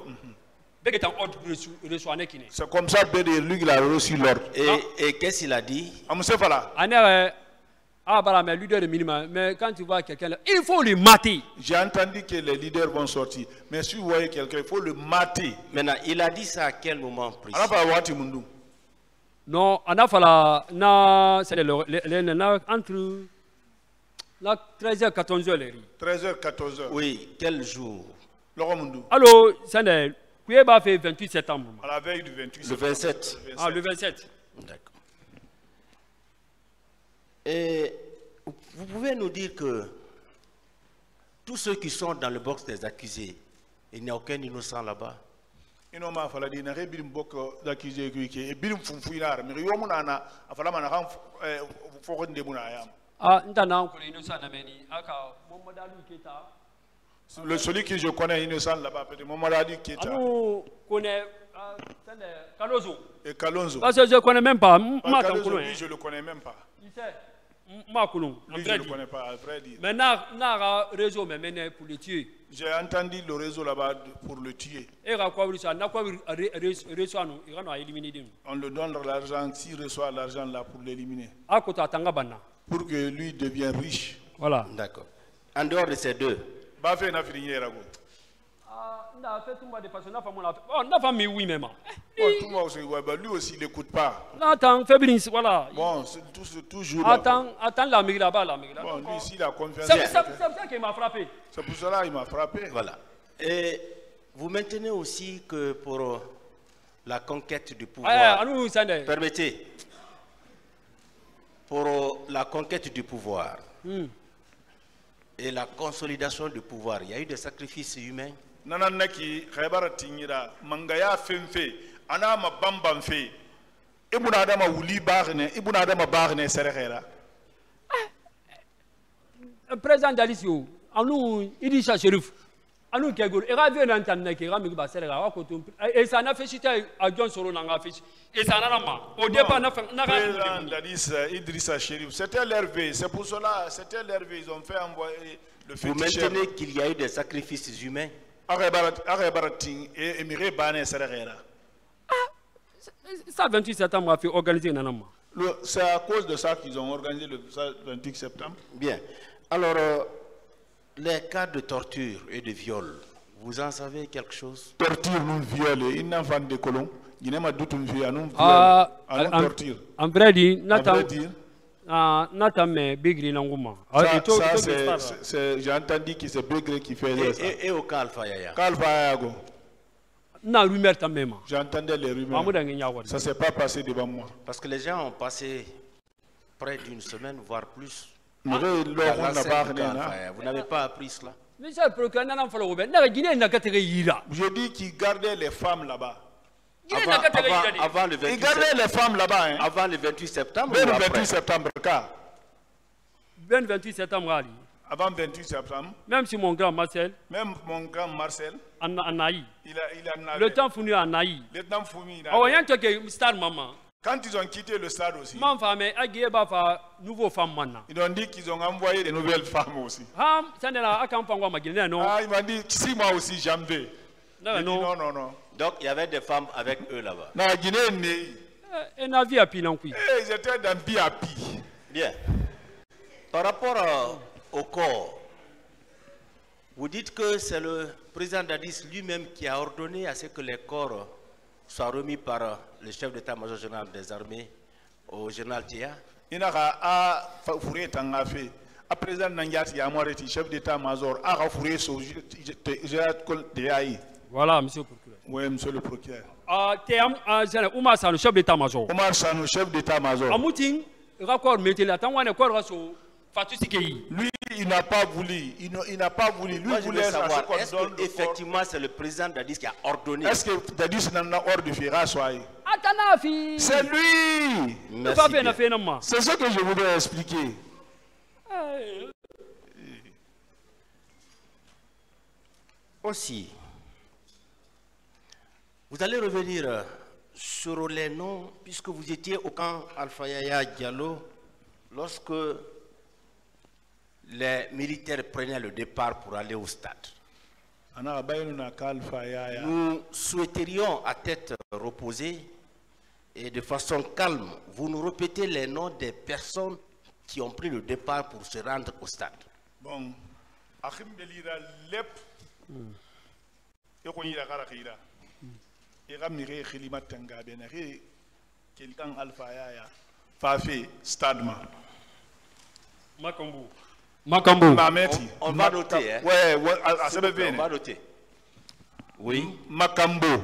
Begre est en ordre reçu reçu anekine. C'est comme ça Begré, lui, il a reçu l'ordre. Et, et qu'est-ce qu'il a dit? Ana ah bara mais leader de minimum mais quand tu vois quelqu'un là, il faut le mater. j'ai entendu que les leaders vont sortir. Mais si vous voyez quelqu'un, il faut le mater. Maintenant, il a dit ça à quel moment précis Alors, pas Wati Mundu. Non, ana fala na c'est le le le- na entre la 13h 14h les riz. 13h, 14h. Oui, quel jour? Laurent Mundu. Allo, c'est le kuye ba fait 28 septembre. À la veille du 28 Le septembre. 27. Ah le 27. D'accord. Et vous pouvez nous dire que tous ceux qui sont dans le box des accusés, il n'y a aucun innocent là-bas. ino ma fala di na re birim bokko d'accusé qui qui birim fum fuinar mi yo muna na afala mana kan foko nde muna yam Ah ndana ko ino sa na meni. Aka Mohamed Ali Keita. le celui que je connais innocent là-bas peut-être. Mamadou Ali connaît et Kalonzo. Parce que je connais même pas. Ah, Kalonzo lui je le connais même pas. Il sait ma je le connais pas à vrai dire Mais na réseau mais mené pour le tuer. j'ai entendu le réseau là-bas pour le tuer. On le donne l'argent s'il reçoit l'argent là pour l'éliminer. Pour que lui devienne riche. Voilà. D'accord. En dehors de ces deux, na Ah, fait tout moi de façon n'a pas mon affaire. Oh, n'a pas mis oui même. bon tout le monde aussi ouais, bah, lui aussi il n'écoute pas Attends, Fabrice, voilà. bon c'est toujours là. Attends, attends la là-bas, la migra. bon lui ici il a confiance C'est quelqu'un. ça qui m'a frappé. c'est pour cela il m'a frappé voilà. Et vous maintenez aussi que pour euh, la conquête du Eh, pouvoir, sande. permettez, pour euh, la conquête du pouvoir Hmm. et la consolidation du pouvoir, il y a eu des sacrifices humains? nanan naki tingira mangaya fenfe anama bamban fe ibuna adama wuli bagne ibuna adama bagne serexera président dalisio anu idisa sherif anu kegol ega vie na ntanna ke ega migi basere ga wakoto esa na feshi ta a jon soro na nga feshi esa na ma au départ na na ga Idrissa Chérif c'était l'Hervé c'est pour cela c'était l'Hervé ils ont fait envoyer le féticheur. vous maintenez qu'il y a eu des sacrifices humains. Serrera. ça 28 septembre a fait organiser nana ma Le- C'est à cause de ça qu'ils ont organisé le ça, 28 septembre. Bien. Alors, euh, les cas de torture et de viol, vous en savez quelque chose? Torture, nous viol, une enfant de colon. Il n'y a pas de doute, nous viol, nous ah viol, en- torture. en vrai dire, ah, Bigri Languma. Ça, c'est, j'ai entendu que c'est Bigri qui fait eh, et, ça. Et, au Kalfa Yaya. J'entendais les rumeurs. Ça ne s'est pas passé devant moi. Parce que les gens ont passé près d'une semaine, voire plus. Ah, hein. Vous n'avez pas appris cela. Je dis qu'ils gardaient les femmes là-bas avant, avant- avant le Ils 28 gardaient septembre, les femmes là-bas. Hein. avant le 28 septembre Même ou le après? 28 septembre, car. ben 28 septembre ali Avant 28 septembre, même si mon grand Marcel même mon grand Marcel, en anaï il a, il a navé. le temps funu anaï Lieutenant Foumi, il a oh navé. yan to ke star mama Quand ils ont quitté le stade aussi, ba fa nouveau femme manna ils ont dit qu'ils ont envoyé des nouvelles femmes aussi. no Ah, ils m'ont dit, si moi aussi j'en vais. non, no non, non. Donc il y avait des femmes avec eux là-bas. E Eh, Ils étaient dans BAP. Bien. Par rapport euh, au corps, vous dites que c'est le président Dadis lui-même qui a ordonné à ce que les corps soient remis par euh, le chef d'état-major général des armées au général Tia. Il n'a qu'à fourrer tant à fait. À présent, Nangyati Yamoreti, chef d'état-major, a fourré son DAI. voilà monsieur oui, monsieur le procureur. Oumar Sano, chef d'état-major. Oumar Sano, chef d'état-major. Quoi, lui, il n'a pas voulu. Il n'a pas voulu. Lui Moi, voulait veux savoir. Est-ce que effectivement c'est le président Dadis qui a ordonné? Est-ce que Dadis n'a pas ordonné C'est lui. C'est ce que je voudrais expliquer. Aussi vous allez revenir euh, sur les noms, puisque vous étiez au camp Alpha Yaya Diallo, lorsque les militaires prenaient le départ pour aller au stade. Nous souhaiterions à tête reposée et de façon calme, vous nous répétez les noms des personnes qui ont pris le départ pour se rendre au stade. Bon, lep. Yoko yira kara khira. Ira mire khilima tanga bena khi kelkan alfa yaya. Fafi stade ma. makambo makambo Mameti. On- on va noter, hein. Ouais, à On va noter. Oui. Makambo.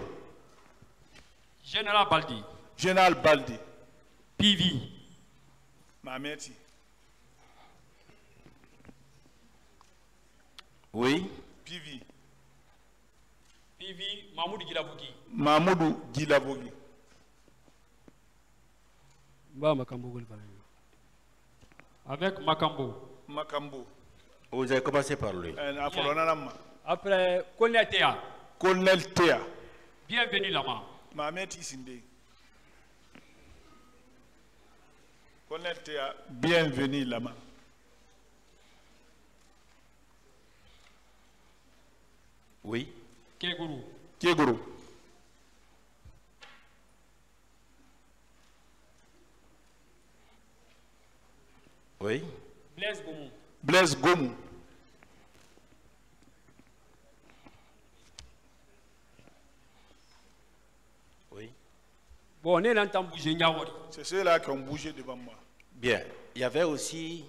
général baldi Général Baldi. pv Mameti. Oui. PV. pv mamoudou gilabuki Mahamudu Jilabogi. Avec Makambo. Makambo. Oh, vous avez commencé par lui. Eh, Après, Colonel Théa. Colonel Théa. Bienvenue là-bas. Mohamed Isinde. Colonel Théa, bienvenue là-bas. Oui. Kegourou. Kegourou. Oui. blaise gomu Blaise Gomu. Oui. bon tan bouger nyawori C'est ceux-là qui ont bougé devant moi. Bien. Il y avait aussi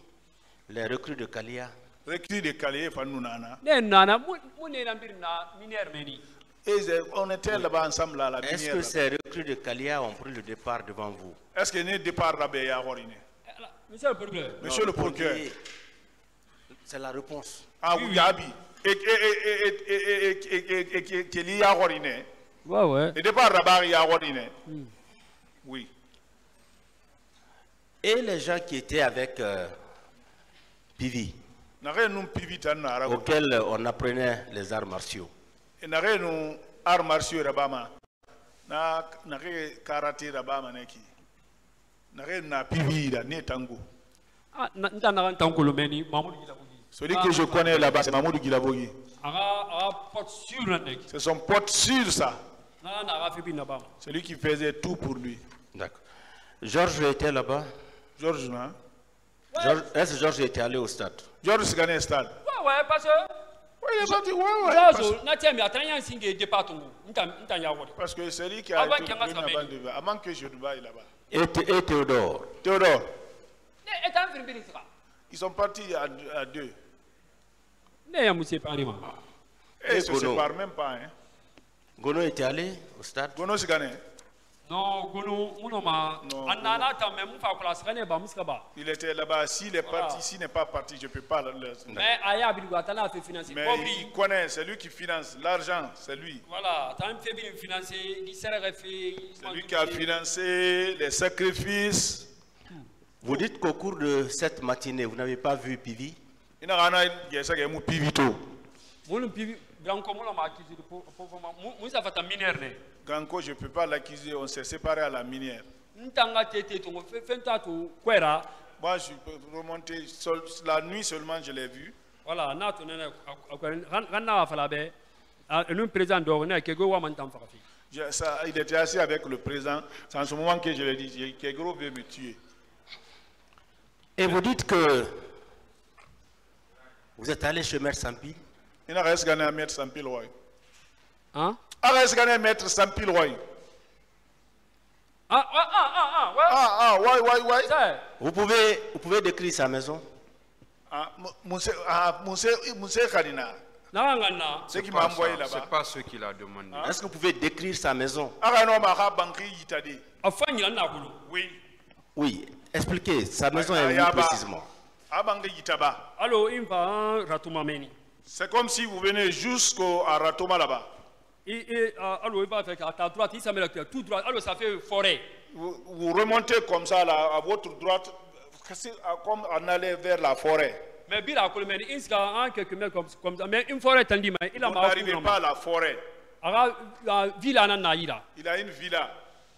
les recrues de Kalia. Recrues de Calais, Fanounana. nana on était là-bas ensemble à la Est-ce minière. que ces recrues de Kalia ont pris le départ devant vous? Est-ce que nous départ là-bas Monsieur le procureur. C'est la réponse. Ah oui, Abi. Et qu'il y a Roriné. Ouais, ouais. Et de pas Rabar, il y a Oui. Et les gens qui étaient avec Pivi, auquel on apprenait les arts martiaux. Et arts martiaux, Rabama. Na, na, karaté, Rabama, neki gilabogi. Celui que je connais là-bas c'est Mamoudou nek c'est son pote sûr ça. Na na aga febi na bama celui qui faisait tout pour lui. D'accord. Georges était là-bas. Georges non Georges- Est-ce que Georges était allé au stade? Georges Sigane stade. Ouais ouais parce que oui il est parti ouais ouais. Parce, que c'est lui qui a été avant de avant que je ne aille là-bas et, Thé- et Théodore. Théodore. Firbiri sika ils sont partis à, à deux. Ils se séparent même pas hein. Gono était allé au stade. Gono Sigane non il était là-bas. S'il est Voilà. parti s'il n'est pas parti je peux pas le mais il connaît c'est lui qui finance l'argent c'est lui. Voilà c'est lui qui a financé les sacrifices. Vous dites qu'au cours de cette matinée, vous n'avez pas vu Pivi fata minère ne Ganko je peux pas l'accuser on s'est séparés à la minière. Moi je peux remonter seul- la nuit seulement je l'ai vu. Voilà Je- ça, il était assis avec le président. C'est en ce moment que je l'ai dit Kegro veut me tuer. Et vous dites que vous êtes allé chez Sampi? Ina ga esgane a mettre 100 pile roy hein? Aga esgane a mettre 100 pile roy ah ah ah ah ah ouais. Ah ah ouais ouais ouais. Ça vous pouvez, vous pouvez décrire sa maison. Ah monsieur ah monsieur monsieur Kadina. Ce qui Pas m'a envoyé là-bas? C'est pas ce qu'il a demandé. Est-ce que vous pouvez décrire sa maison? Aga no ma ka banki yitade a fa nyina na bulu oui. Oui, expliquez, sa maison Ah, est où pas- précisément? a banki yitaba allo c'est comme si vous venez jusqu'au à Ratoma là-bas. Et et allo il va faire à ta droite il s'amène tout droit. Allo ça fait forêt. Vous, vous remontez comme ça là à votre droite comme en aller vers la forêt. Mais comme ça. Mais une forêt mais il a vous ma n'arrivez pas à la forêt. Yira il a une villa.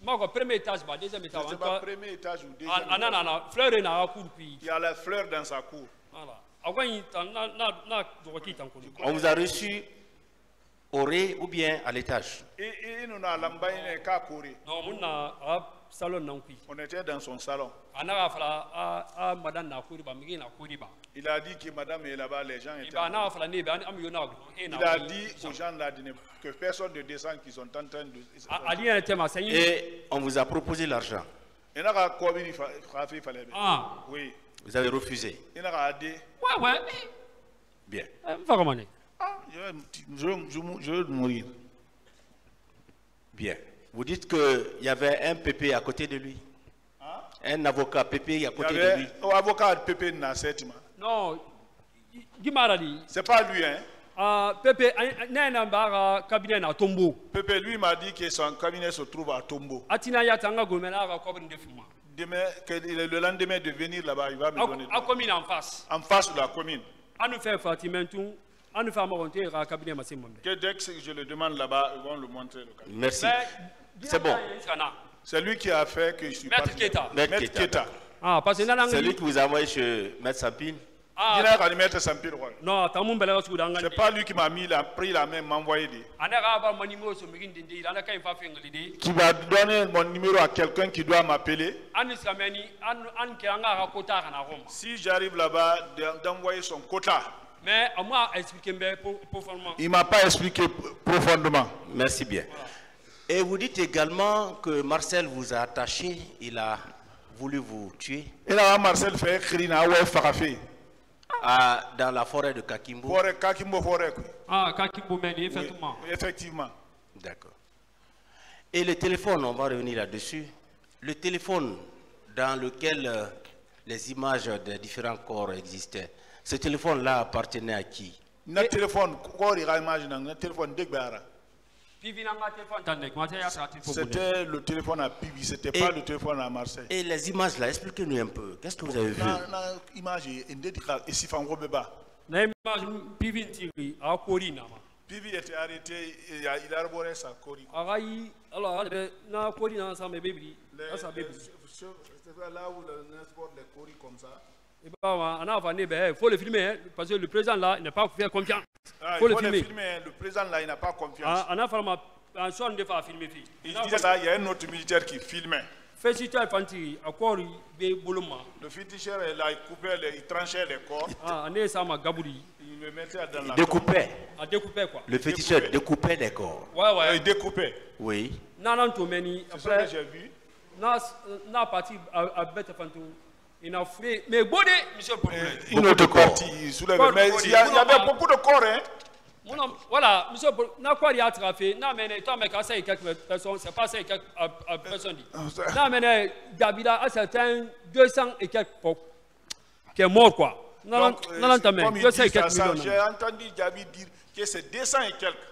Mako premier étage ba deuxième étage c'est en pas tout premier étage ou deuxième cas ana na na fleur na aga cour puis. Il y a la fleur dans sa cour. Voilà On vous a reçu au rez ou bien à l'étage? On était dans son salon. Ana ga fala a a madan na kuri ba migi na kuri ba il a dit que madame est là-bas les gens étaient ba na fala ne ba am yo na go e na il a dit aux gens là que personne ne descend qu'ils sont en train de sanyi et on vous a proposé l'argent. ah. oui Vous avez refusé. n'a ouais ouais Bien. mane ah je vais, je, je, vais- je vais mourir Bien. Vous dites qu'il y avait un pépé à côté de lui. Un avocat pépé à côté de lui. avait un avocat de Pépé Nassetima non c'est pas lui hein ah pepe na na cabinet na tombo Pépé lui m'a dit que son cabinet se trouve à Tombo atina ya tanga go mena ga de fuma demain que le lendemain de venir là-bas il va me donner a commune en face en face de la commune anu fait fatimentu anu fait amagonte ga cabinet masimombe que dès que je le demande là-bas ils vont le montrer le cabinet Merci. C'est bon. C'est lui qui a fait que je suis Maître parti. Keita. Maître Keita Ah, parce que C'est lui qui vous a envoyé chez Maître Sapine. Ah, non, c'est pas lui qui m'a mis la pris la main m'a envoyé dit Ana ga ba mani mo so migin dindi, ana kai fa fengali di. qui va donner mon numéro à quelqu'un qui doit m'appeler. Si j'arrive là-bas de- d'envoyer son quota. Mais formellement. il m'a pas expliqué profondément. Merci bien. Et vous dites également que Marcel vous a attaché, il a voulu vous tuer. Et là Marcel fait écrire à- dans la forêt de Kakimbo. forêt kakimbo forêt quoi. Ah, ka kimbo meni Oui, effectivement. effectivement D'accord. Et le téléphone, on va revenir là-dessus. Le téléphone dans lequel euh, les images des différents corps existaient, ce téléphone-là appartenait à qui? Na téléphone ko ri ga image na na téléphone degbara c'était le téléphone à Pibi c'était Et- pas le téléphone à Marseille. Et les images là, expliquez-nous un peu. Qu'est-ce que vous avez vu? Na na image ndedi ka esifan ko beba. Na image pivi Pivi était arrêté, il a, il a arboré sa cori. C'est là où le les coris comme ça. i b'a ma a n'a fa ne bɛ faut le filmer hein, parce que le président là il n'est pas fait confiance Ah, faut il le faut le filmer filmer. Le président là, il n'a pas confiance. a a n'a fara ma a sɔn de fa filmer fi Il disait là, il y a un autre militaire qui filmait. fɛsitɔ fanti a kɔri bɛ bolo ma Le féticheur, là, il coupait, les- il tranchait les corps, ah ne sa ma gaburi il le mettait dans la Découpait. a découpé quoi Le féticheur découpait les corps. ouais ouais Il découpait. Oui. nana to mɛni C'est ce que après j'ai vu. n'a n'a parti a a bɛɛ tɛ fanto il n'a fouillé mais bon de monsieur le procureur Une Beaucoup autre de corps. partie, il soulève. Mais il y, a- il y avait beaucoup de corps, hein. Voilà, monsieur, n'a quoi y a attrapé, n'a mené, toi, mais quand c'est quelques personnes, c'est pas ça et quelques euh, euh, personnes dit. ça- N'a mené, Gabila a certains 200 et quelques qui est mort, quoi. Non, non, euh, non, non, t'as même, comme il 200 et dit ça, quelques ça, millions. j'ai entendu Gabi dire que c'est 200 et quelques. Ah, ah, content, mais combien de personnes? Quand, quand je l'entends ici, mais de dire combien de personnes, Ah, Après, nana y bolum bolum. c'est ceux qu'ils ont dé- découpé Après, n'a yirigué, et miginde, et mbelaga sa corps, yirinde sa corps. et, et- et ils mettaient le, Non, non, gabou. Quand j'ai eu ça, j'ai eu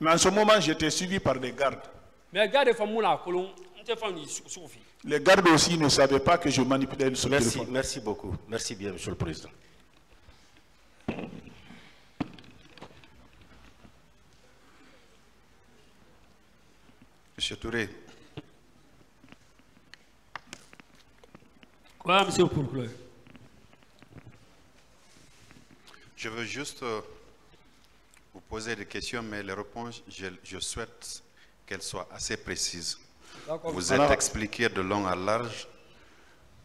Mais en ce moment, j'étais suivi par des gardes. Mais. Les gardes aussi ne savaient pas que je manipulais ce Merci, téléphone. merci beaucoup. Merci bien, Monsieur le Président. Monsieur Touré, Quoi, monsieur le procureur je veux juste euh, poser des questions, mais les réponses, je, je souhaite qu'elles soient assez précises. Vous êtes expliqué de long à large,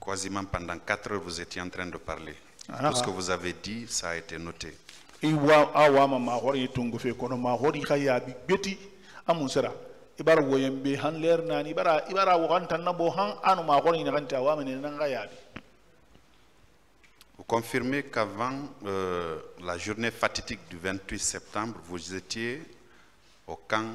quasiment pendant quatre heures, vous étiez en train de parler. Tout ce que vous avez dit, ça a été noté. ibara han ler nani ibara ibara bo han anu nan ga yabi Vous confirmez qu'avant euh, la journée fatidique du 28 septembre, vous étiez au camp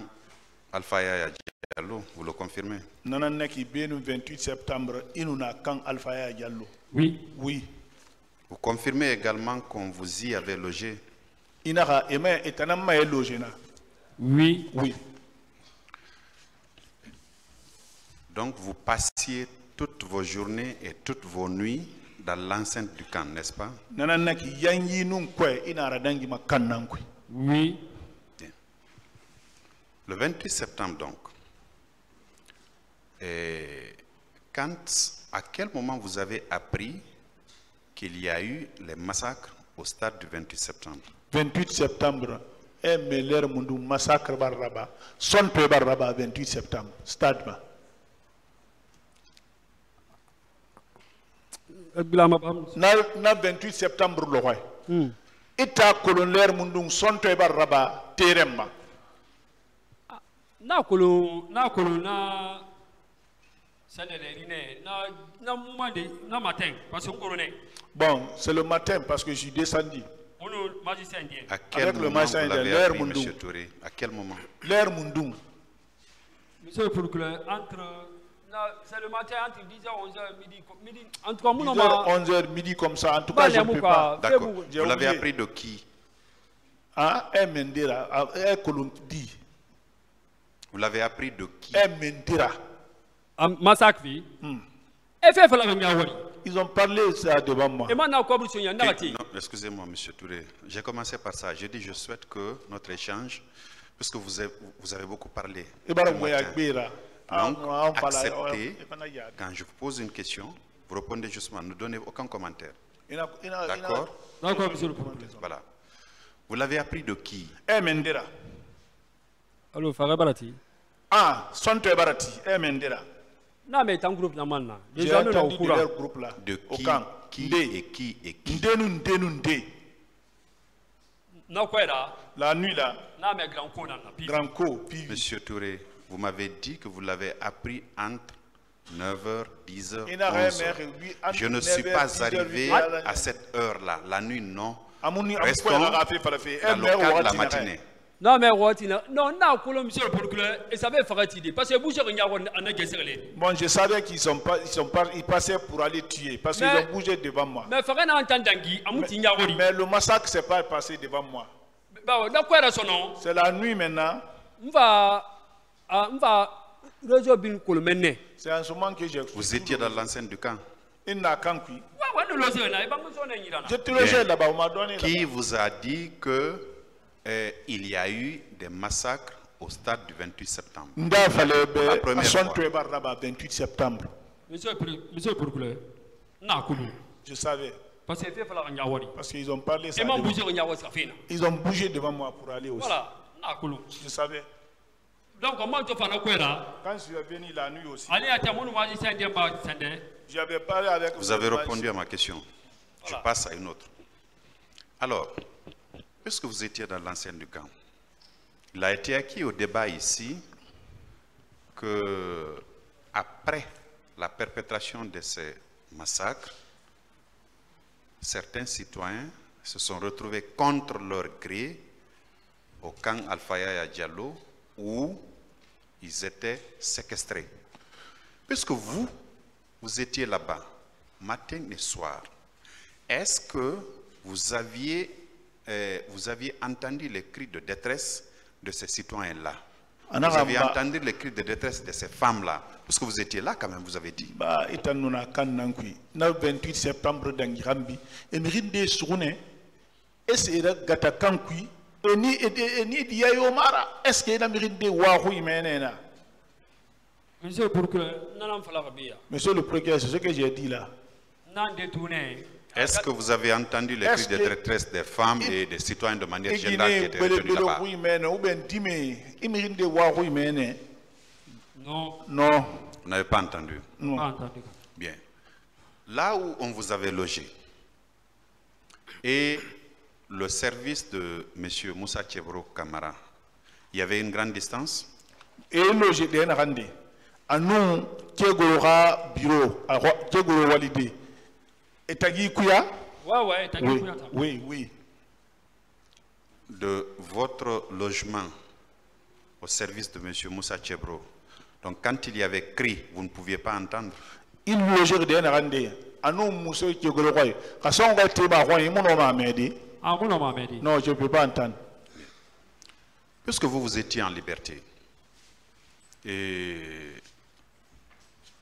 Alpha Yaya Diallo, vous le confirmez? Nanan neki benu 28 septembre inu na kan alpha ya jallo Oui. oui. Vous confirmez également qu'on vous y avait logé? Ina ka ema etanam ma logena Oui. oui. Donc vous passiez toutes vos journées et toutes vos nuits dans l'enceinte du camp, n'est-ce pas? Oui. Le 28 septembre donc, et quand, à quel moment vous avez appris qu'il y a eu les massacres au stade du 28 septembre? 28 septembre e mundu massacre bar raba son pe bar raba 28 septembre stade na na 28 septembre lo hoy ita colonel mundum sonto e bar raba teremma Na kolo, na kolo na na de na matin parce que kolo ne. bon c'est le matin parce que je suis descendu le indien. À quel Avec le moment vous de l'avez l'air Mundou. Monsieur Touré? À quel moment? L'air mundum Monsieur le procureur, entre c'est le matin entre 10h 11h midi midi en tout cas mon 10h 11h midi comme ça en tout cas je ne peux pas. D'accord. Fais-vous- J'ai Vous l'avez appris de qui? Ah e mendira ah, e colon di Vous l'avez appris de qui? Mendira massacre vi. Fait fala ngam yawari. ils ont parlé ça devant moi excusez-moi, Monsieur Touré. J'ai commencé par ça. J'ai dit, je souhaite que notre échange, puisque vous avez, vous avez beaucoup parlé, e Ah, donc acceptez, quand je vous pose une question, vous répondez justement, ne donnez aucun commentaire. D'accord D'accord monsieur le procureur. Voilà. Vous l'avez appris de qui? E mendira Allo faga balati. ah sonto e barati. E mendira Na me tan groupe nous na entendu de okura. leur groupe là. De qui Qui Nde. et qui et qui? Ndenu ndenu nde Na ko era la nuit là. Na me grand Monsieur Touré, vous m'avez dit que vous l'avez appris entre 9h, 10h, Il n'a rien 11h. mais lui, entre Je ne 9h, suis pas 10h, arrivé 8h, à cette heure-là. La nuit, non. Restons ka fe fara fe la la na matinée. non mais waati na non n'a kolo monsieur le procureur et ça fait fagati de parce que ana gesegele Bon, je savais qu'ils sont pas, ils sont pas, ils passaient pour aller tuer parce qu'ils Mais- ont bougé devant moi. mais faga na tan dangi ti Mais le massacre s'est pas passé devant moi. bawo na ko yɛrɛ sɔnɔ C'est la nuit maintenant. n fa C'est en ce moment que j'ai. Vous étiez dans l'enceinte du camp. Là Qui vous a dit que euh, il y a eu des massacres au stade du 28 septembre? La première son fois. tuebar là-bas 28 septembre. Je savais parce qu'ils ont parlé ça. Ils ont bougé devant moi pour aller aussi. Je savais. Donc Quand je suis venu la nuit aussi, j'avais parlé avec. Vous avez répondu à ma question. Je passe à une autre. Alors, puisque vous étiez dans l'enceinte du camp, il a été acquis au débat ici que après la perpétration de ces massacres, certains citoyens se sont retrouvés contre leur gré au camp Alfaya Diallo où ils étaient séquestrés. Puisque vous, vous étiez là-bas, matin et soir, est-ce que vous aviez, euh, vous aviez entendu les cris de détresse de ces citoyens-là? En Vous aviez arabe, entendu les cris de détresse de ces femmes-là? Puisque vous étiez là quand même, vous avez dit. ba ita nuna kan nan kui na 28 septembre gata kui eni eni di yayo mara. Est ce que ina mirin de wa hu imenena monsieur le procureur fala monsieur le procureur c'est ce que j'ai dit là. N'an Est-ce que vous avez entendu les cris de détresse des femmes et des citoyens de manière générale qui étaient retenus là-bas? imene non. Non. Vous n'avez pas entendu? Non. Pas entendu. Bien. Là où on vous avait logé et le service de M. Moussa Tchebro Kamara, il y avait une grande distance e loge de na rande anu kegoro ha bureau kegoro walide etagi kuya ouais ouais t'as oui compris oui oui de votre logement au service de M. Moussa Tchebro. Donc quand il y avait cri, vous ne pouviez pas entendre. il loger de na rande anu muso kegoro koy ka son ga te ba non je peux pas entendre. Puisque vous, vous étiez en liberté, et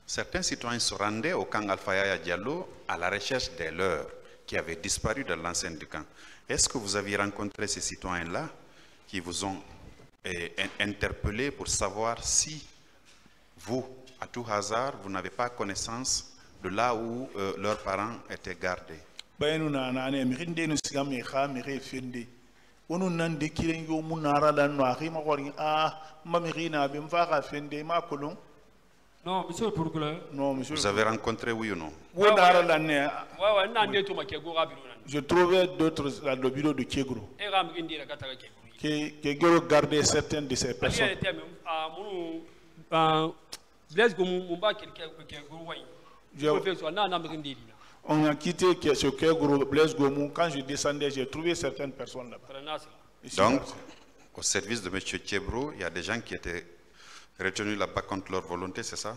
certains citoyens se rendaient au camp Alfaya Diallo à la recherche des leurs qui avaient disparu de l'enceinte du camp. Est-ce que vous aviez rencontré ces citoyens-là qui vous ont eh, in- interpellé pour savoir si vous, à tout hasard, vous n'avez pas connaissance de là où euh, leurs parents étaient gardés? Bayanu no siga mi wonu nan de kiren nara ma a ma mi rina bi mfa ka fende ma kolon non monsieur le procureur non monsieur Vous avez rencontré, oui ou non? Ouais ouais. nan je trouvais d'autres dans le bureau de Kegro e qui, qui Kegro gardait certaines de ces ali personnes. ah, Je- on a quitté ce Kegro Blaise Gomou quand je descendais j'ai trouvé certaines personnes là-bas. Donc, au service de M. Tchebro, il y a des gens qui étaient retenus là-bas contre leur volonté, c'est ça?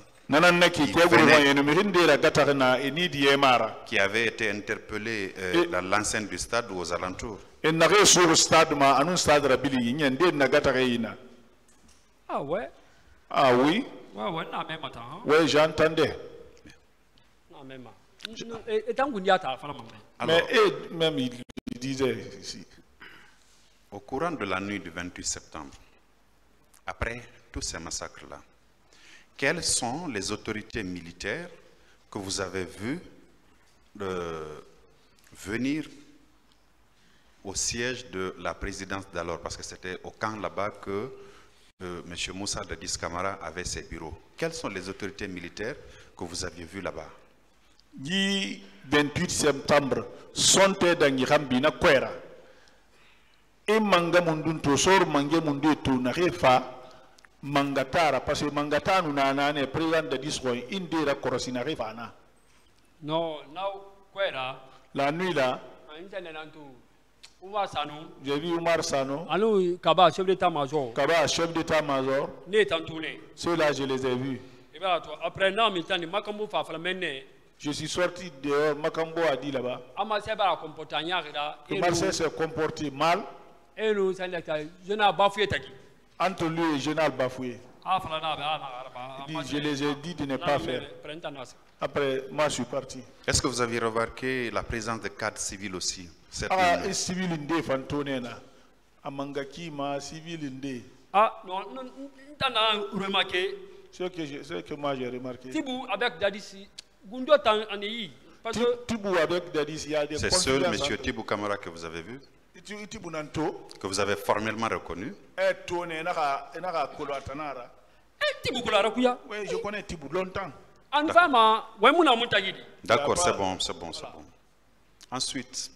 Qui avaient été interpellés euh, Et- dans l'enceinte du stade ou aux alentours. ah ouais? Ah oui? Ouais ouais n'a mɛ ma hein e ta mais eux, même il, il disait ici au courant de la nuit du 28 septembre, après tous ces massacres-là, quelles sont les autorités militaires que vous avez vues euh, venir au siège de la présidence d'alors? Parce que c'était au camp là-bas que euh, M. Moussa Dadis Kamara avait ses bureaux. Quelles sont les autorités militaires que vous aviez vues là-bas? Ji 28 septembre sonte da ngirambi na kwera. E manga mundun to sor mange mundu to na refa mangatara parce que mangatanu na na ne président de disco indira korosina refa na. Ko yɛrɛ la nuit là Oumar Sano, j'ai vu Oumar Sano, Alou Kaba, chef d'état-major, Kaba, chef d'état-major, tourné. ceux-là, je les ai vus. Et bien, toi, après, non, mais t'as dit, Makambo fa fala menne, Je suis sorti dehors, Makambo a dit là-bas, que Marseille s'est comporté mal, entre lui et Général Bafoué. Ah, Il dit, Je les ai dit de ne pas faire. Après, moi, je suis parti. Est-ce que vous avez remarqué la présence de cadres civils aussi cette Ah, nuit et civil inde fantonena. Amangaki ma civil inde. Ah, non, non, remarqué, Ce que, je- ce que moi j'ai remarqué. Tibou avec Dadisi, Tibou avec Dadis, il y a des C'est seul confidences M. entre- Tibou Kamara que vous avez vu, que vous avez formellement reconnu. eh, eh, Oui, je connais Tibou longtemps. D'accord, c'est bon, c'est bon, c'est bon. Ensuite,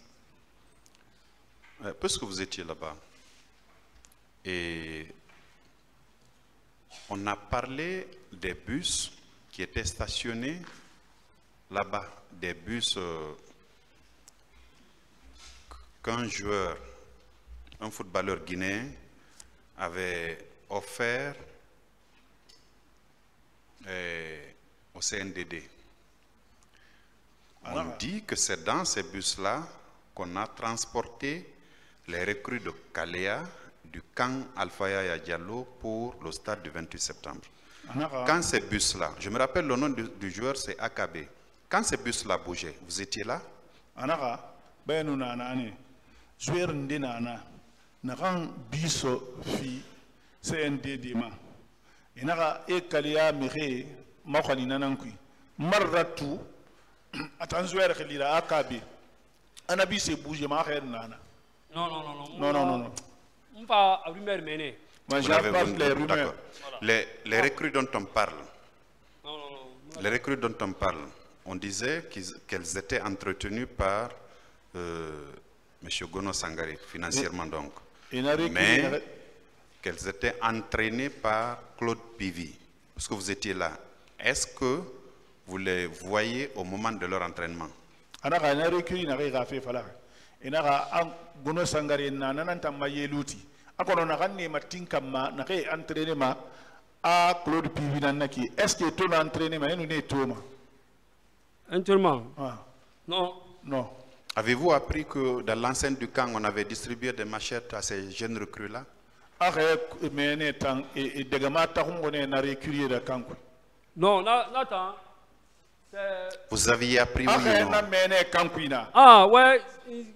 euh, puisque vous étiez là-bas, et on a parlé des bus qui étaient stationnés là-bas, des bus euh, qu'un joueur, un footballeur guinéen avait offert euh, au CNDD. On dit que c'est dans ces bus-là qu'on a transporté les recrues de Kalea du camp Alpha Yaya Diallo pour le stade du 28 septembre. Naka- Quand ces bus-là, je me rappelle le nom du, du joueur, c'est AKB. Quand ces bus-là bougeaient, vous étiez là? Anaka benu na nani zuer ndi na na nakan biso fi CNDD ma. Inaka e kaliya mihe makwani nanan kui marratu atan zuer khilira akabi ana bi se bouger ma khair nana Non, non, non, non. non non non On va rumeur menée. moi vu, les rumeurs. Les, les recrues dont on parle, Non, non, non. les recrues dont on parle, on disait qu'elles étaient entretenues par euh, M. Gono Sangari, financièrement donc. Mais qu'elles étaient entraînées par Claude Pivi. Parce que vous étiez là. Est-ce que vous les voyez au moment de leur entraînement? Anaka ina recul ina kai gafe fala inaka an gono sangare na nanan tamma yeluti akono na kan ne matin kamma na kai entraînement a Claude Pivi nan naki est-ce que ton entraînement enu ne toma Intimement. ah Non. non Avez-vous appris que dans l'enceinte du camp, on avait distribué des machettes à ces jeunes recrues-là? E kanku Non, là. Vous aviez appris oui aka ou na non Ah, ouais,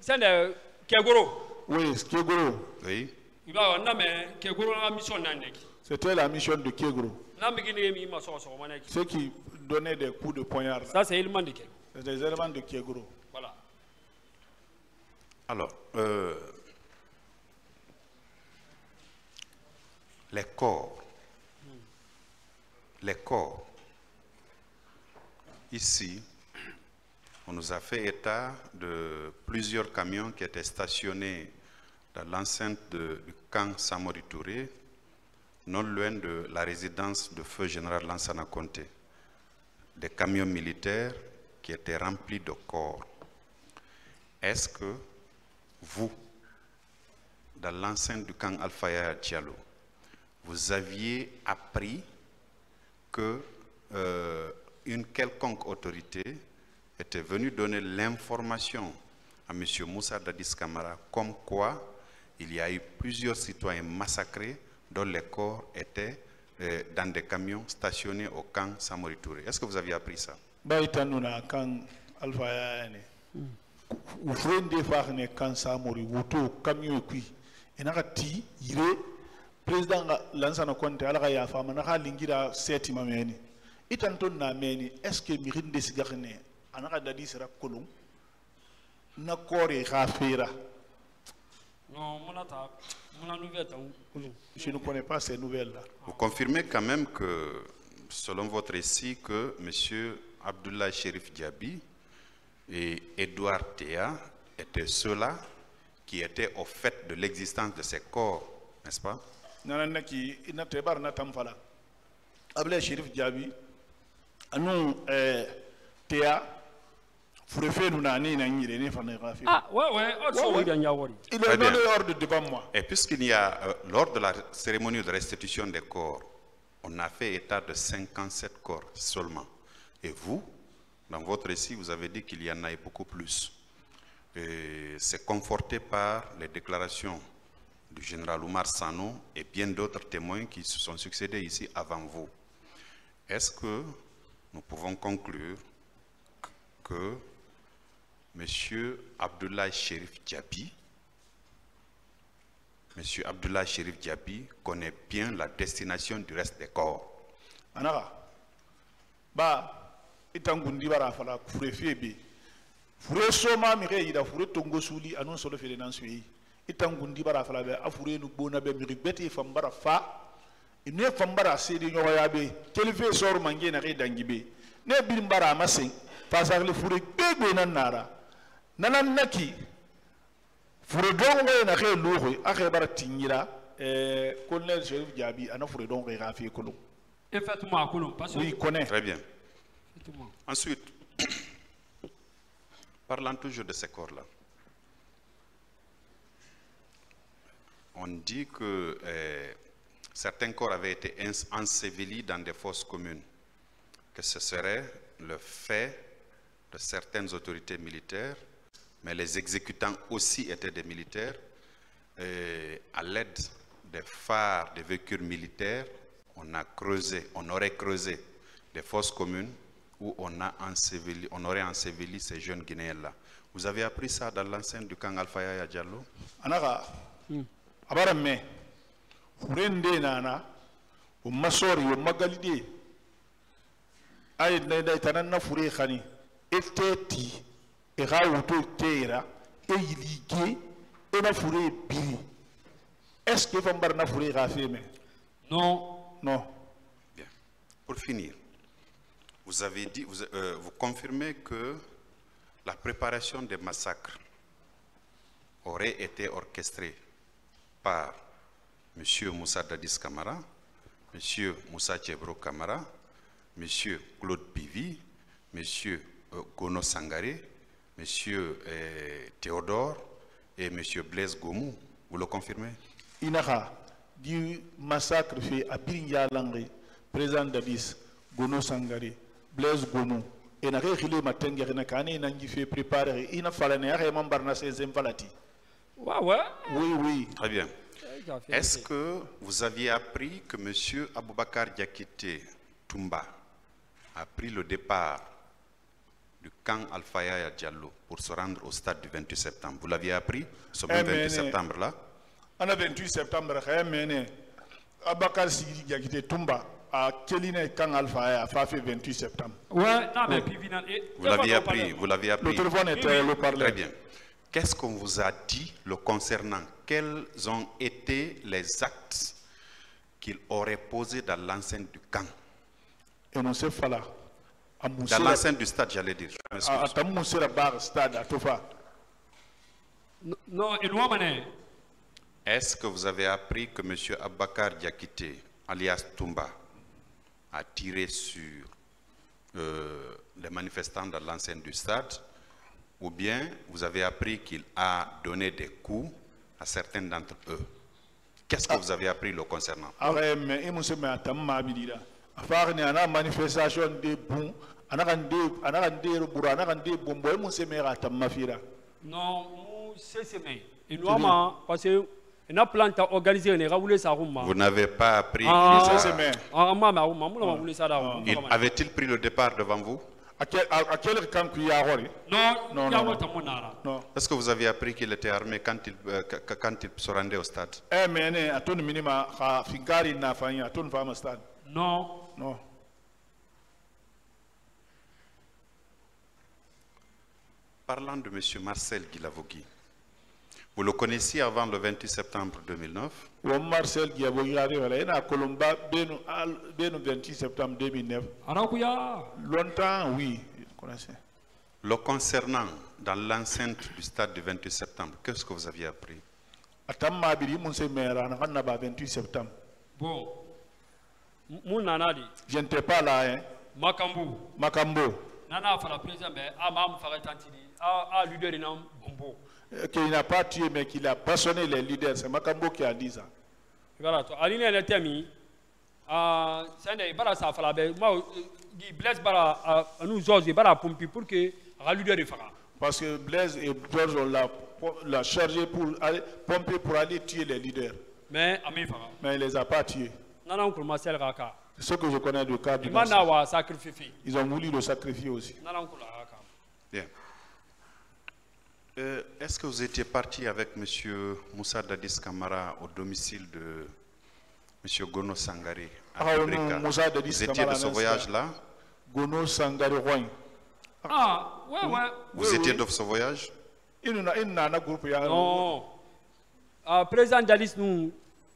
c'est le Kegoro. oui Kegoro Oui. Il va on a mais Kegoro la mission nandeki. c'était la mission de Kegoro Ceux qui donnaient des coups de poignard. Ça, c'est élément de c'est des éléments de Kegoro Voilà. Alors, euh, les corps, les corps, ici, on nous a fait état de plusieurs camions qui étaient stationnés dans l'enceinte de- du camp Samori Touré, non loin de la résidence de feu général Lansana Conté. Des camions militaires qui étaient remplis de corps. Est-ce que vous, dans l'enceinte du camp Alpha Yaya Diallo, vous aviez appris que euh, une quelconque autorité était venue donner l'information à M. Moussa Dadis Kamara comme quoi il y a eu plusieurs citoyens massacrés dont les corps étaient euh, dans des camions stationnés au camp Samori Touré. Est-ce que vous aviez appris ça ga lansana konte ala ka ya fama na ka lingira seti itan ton na meni est-ce que mi hinde siga ne anaka dadi sira kolon na kore Non, mon atta, mon nouvelle temps. Je ne connais pas ces nouvelles là Vous confirmez quand même que, selon votre récit, que M. Abdullah Sherif Diaby et Edouard Théa étaient ceux-là qui étaient au fait de l'existence de ces corps, n'est-ce pas? Nanan naki ina tebar ah ouais ouais yawori Il est dans bien. le ordre devant moi. Et puisqu'il y a, euh, lors de la cérémonie de restitution des corps, on a fait état de 57 corps seulement. Et vous, dans votre récit, vous avez dit qu'il y en a beaucoup plus. Et C'est conforté par les déclarations du général Oumar Sano et bien d'autres témoins qui se sont succédés ici avant vous. Est-ce que nous pouvons conclure que M. Abdoulaye Sherif Diaby Monsieur Abdullah Sherif Diaby connaît bien la destination du reste des corps. Anaka. Ba itangundi bara fala furefe be. Fure soma mi re ida fure tongo suli anon solo fele nan suyi. Itangundi bara fala be afure nu bona be mi fambara fa. Ine fambara sedi nyoga ya be. Kelife sor mange na re dangi be. Ne bin bara masen. Pasakle fure gbegbe nan nara. Nanan naki fure dongo na ke lugo akhe bara tingira eh colonel Sherif Diaby ana fure dongo ga fi kolon. effectivement parce que Oui, il connaît. Très bien. Ensuite, parlant toujours de ces corps-là, on dit que euh, certains corps avaient été ens- ensevelis dans des fosses communes, que ce serait le fait de certaines autorités militaires, mais les exécutants aussi étaient des militaires, et à l'aide des phares des véhicules militaires, on a creusé, on aurait creusé des fosses communes où on, a enseveli, on aurait enseveli ces jeunes Guinéens-là. Vous avez appris ça dans l'enceinte du camp Alpha Yaya Diallo? Anaka abara me furende nana o masori o magalide. Ay na da tanan na fure khani eteti e wuto tera e e na fure biri est-ce que na ga fe me non non Bien. Pour finir, vous avez dit, vous, euh, vous confirmez que la préparation des massacres aurait été orchestrée par M. Moussa Dadis Kamara, M. Moussa Tchebro Kamara, M. Claude Pivi, M. euh, Gono Sangaré, M. euh, Théodore et M. Blaise Gomou. Vous le confirmez? Inaka di massacre fait à Birinja Langre, président Dadis, Gono Sangare, Blaise Gono, et na khile matenge na kane na fait préparer ina falane ya mambar na senzem falati. ouais ouais Oui oui. Très bien. Est-ce que vous aviez appris que M. Aboubakar Diakité Toumba a pris le départ du camp Alpha Yaya Diallo pour se rendre au stade du 28 septembre. Vous l'aviez appris ce même Eh, mais 28 ne- septembre-là ana 28 septembre mene abakar sigiri jakite tumba a keline kan alpha ya fa fait 28 septembre. Ouais. Non mais puis final et Vous l'aviez appris Vous l'aviez le appris. téléphone était le parleur Très bien. Qu'est-ce qu'on vous a dit le concernant? Quels ont été les actes qu'il aurait posés dans l'enceinte du camp? Et non se fala Dans l'enceinte du stade, j'allais dire. Je m'excuse. a tam musera bar stade a tofa non et nous mané Est-ce que vous avez appris que M. Abakar Diakité, alias Toumba, a tiré sur euh, les manifestants dans l'enceinte du stade? Ou bien vous avez appris qu'il a donné des coups à certains d'entre eux? Qu'est-ce que vous avez appris le concernant? Manifestation de bon e non nous c'est plan rumma Vous n'avez pas appris Ah. ah Avait-il pris le départ devant vous? Quel quel non Non, non, non. Est-ce que vous avez appris qu'il était armé quand il, euh, qu- quand il se rendait au stade? E mene a ton minima ha finkari na fanya a ton fama stade non non Parlant de M. Marcel Guilavogui, vous le connaissiez avant le 28 septembre 2009 wo marcel kolomba benu al benu 28 septembre 2009 arakuya longtemps oui je connaissais. Le concernant dans l'enceinte du stade du 28 septembre, qu'est-ce que vous aviez appris? Atam ma biri mun se mera na kan na ba 28 septembre. Bon je n'étais pas là hein. Makambu. Makambo nana fala président bɛ a maa mu faga tantini a a leader na bombo Euh, Qu'il n'a pas tué, mais qu'il a passionné les leaders. C'est Makambo qui a dit ça. i b'a la to ani ne yɛrɛ tɛ min aa sɛnɛ i b'a sa fala bɛ ma di blaise b'a la anu zɔz i b'a la pompi pour que a leader de faga Parce que Blaise et Georges on l'a l'a chargé pour aller, pomper pour aller tuer les leaders. mais a m'i faga Mais il ne les a pas tués. nana n kuruma sɛl ka kan C'est ce que je connais du cas du Ils ont voulu le sacrifier aussi. nana n kula ka kan Bien. Euh, Est-ce que vous étiez parti avec M. Moussa Dadis Kamara au domicile de M. Gono Sangari à Ah, non, Moussa Dadis Vous étiez de ce voyage-là? Gono Sangari Roy. ah ouais ouais Vous Oui, étiez oui. de ce voyage? Non ah président jalis nu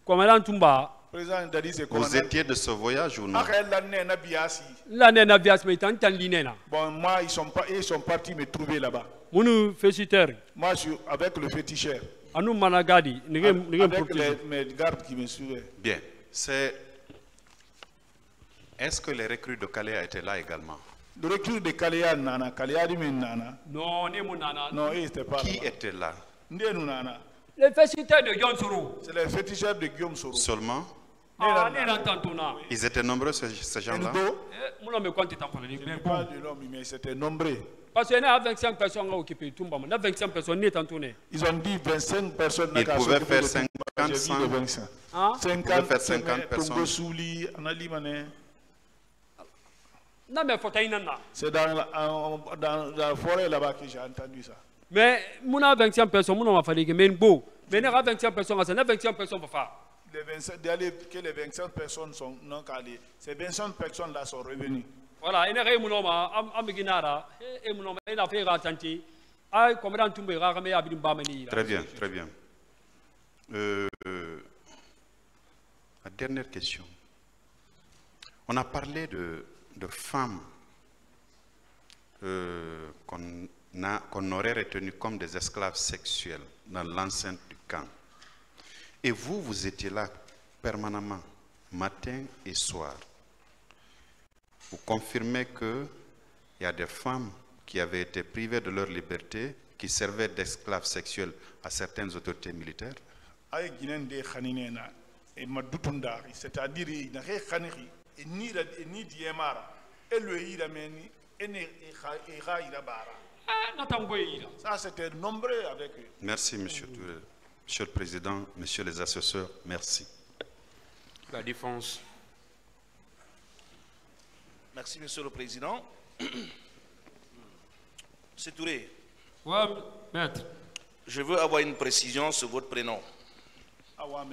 commandant tumba Président Dadis est Vous étiez de ce voyage ou non? Ah, elle l'a né, na Biassi. la ne na vias me tan tan line na Bon, moi, ils sont, pas, ils sont partis me trouver là-bas. Munu félicitaire Moi, je suis avec le féticheur. anu mana gadi nige nige Avec les, mes gardes qui me suivaient. Bien. C'est. Est-ce que les recrues de Calais étaient là également? Le recul de Kalea Nana, Kalea Dimi Nana. non ne mu nana Non, ils n'étaient pas Qui là. était là? Ndenu Nana. les félicitaires de John Soro C'est les féticheurs de Guillaume Soro. Seulement? Ah Ils étaient nombreux, ces, ces gens-là? Eh ni je ne parle de l'homme, mais c'était nombreux. Parce que ne a 25 personnes à occuper tumba na 25 personnes ne tantune Ils ont dit 25 personnes. Ils n'ont qu'à pouvaient faire de Tumba. 50, J'ai dit de 100. 25. ah 50, faire 50 Tongo personnes. Souli, me fota inana C'est dans, la- en- dans, dans la forêt là-bas que j'ai entendu ça. mais mun a 25 personnes mun ma fali que mais bo mais ne a 25 personnes ça na 25 personnes fa fa Les 25, d'aller que les 25 personnes sont non calées. Ces 25 personnes-là sont revenues. Voilà ina kai mun ma am am ginara mun ma ina fe ga tanti ay commandant tumba ga me abin ba mani Très bien, très bien. Euh, la dernière question. On a parlé de, femmes euh, qu'on qu'on aurait retenues comme des esclaves sexuels dans l'enceinte du camp. Et vous, vous étiez là permanemment, matin et soir. Vous confirmez qu'il y a des femmes qui avaient été privées de leur liberté, qui servaient d'esclaves sexuels à certaines autorités militaires c'est-à-dire ça c'était nombreux avec eux Merci, Monsieur. Monsieur le Président, Messieurs les assesseurs, merci. La défense. Merci, Monsieur le Président. Monsieur Touré, ouais maître je veux avoir une précision sur votre prénom. awa me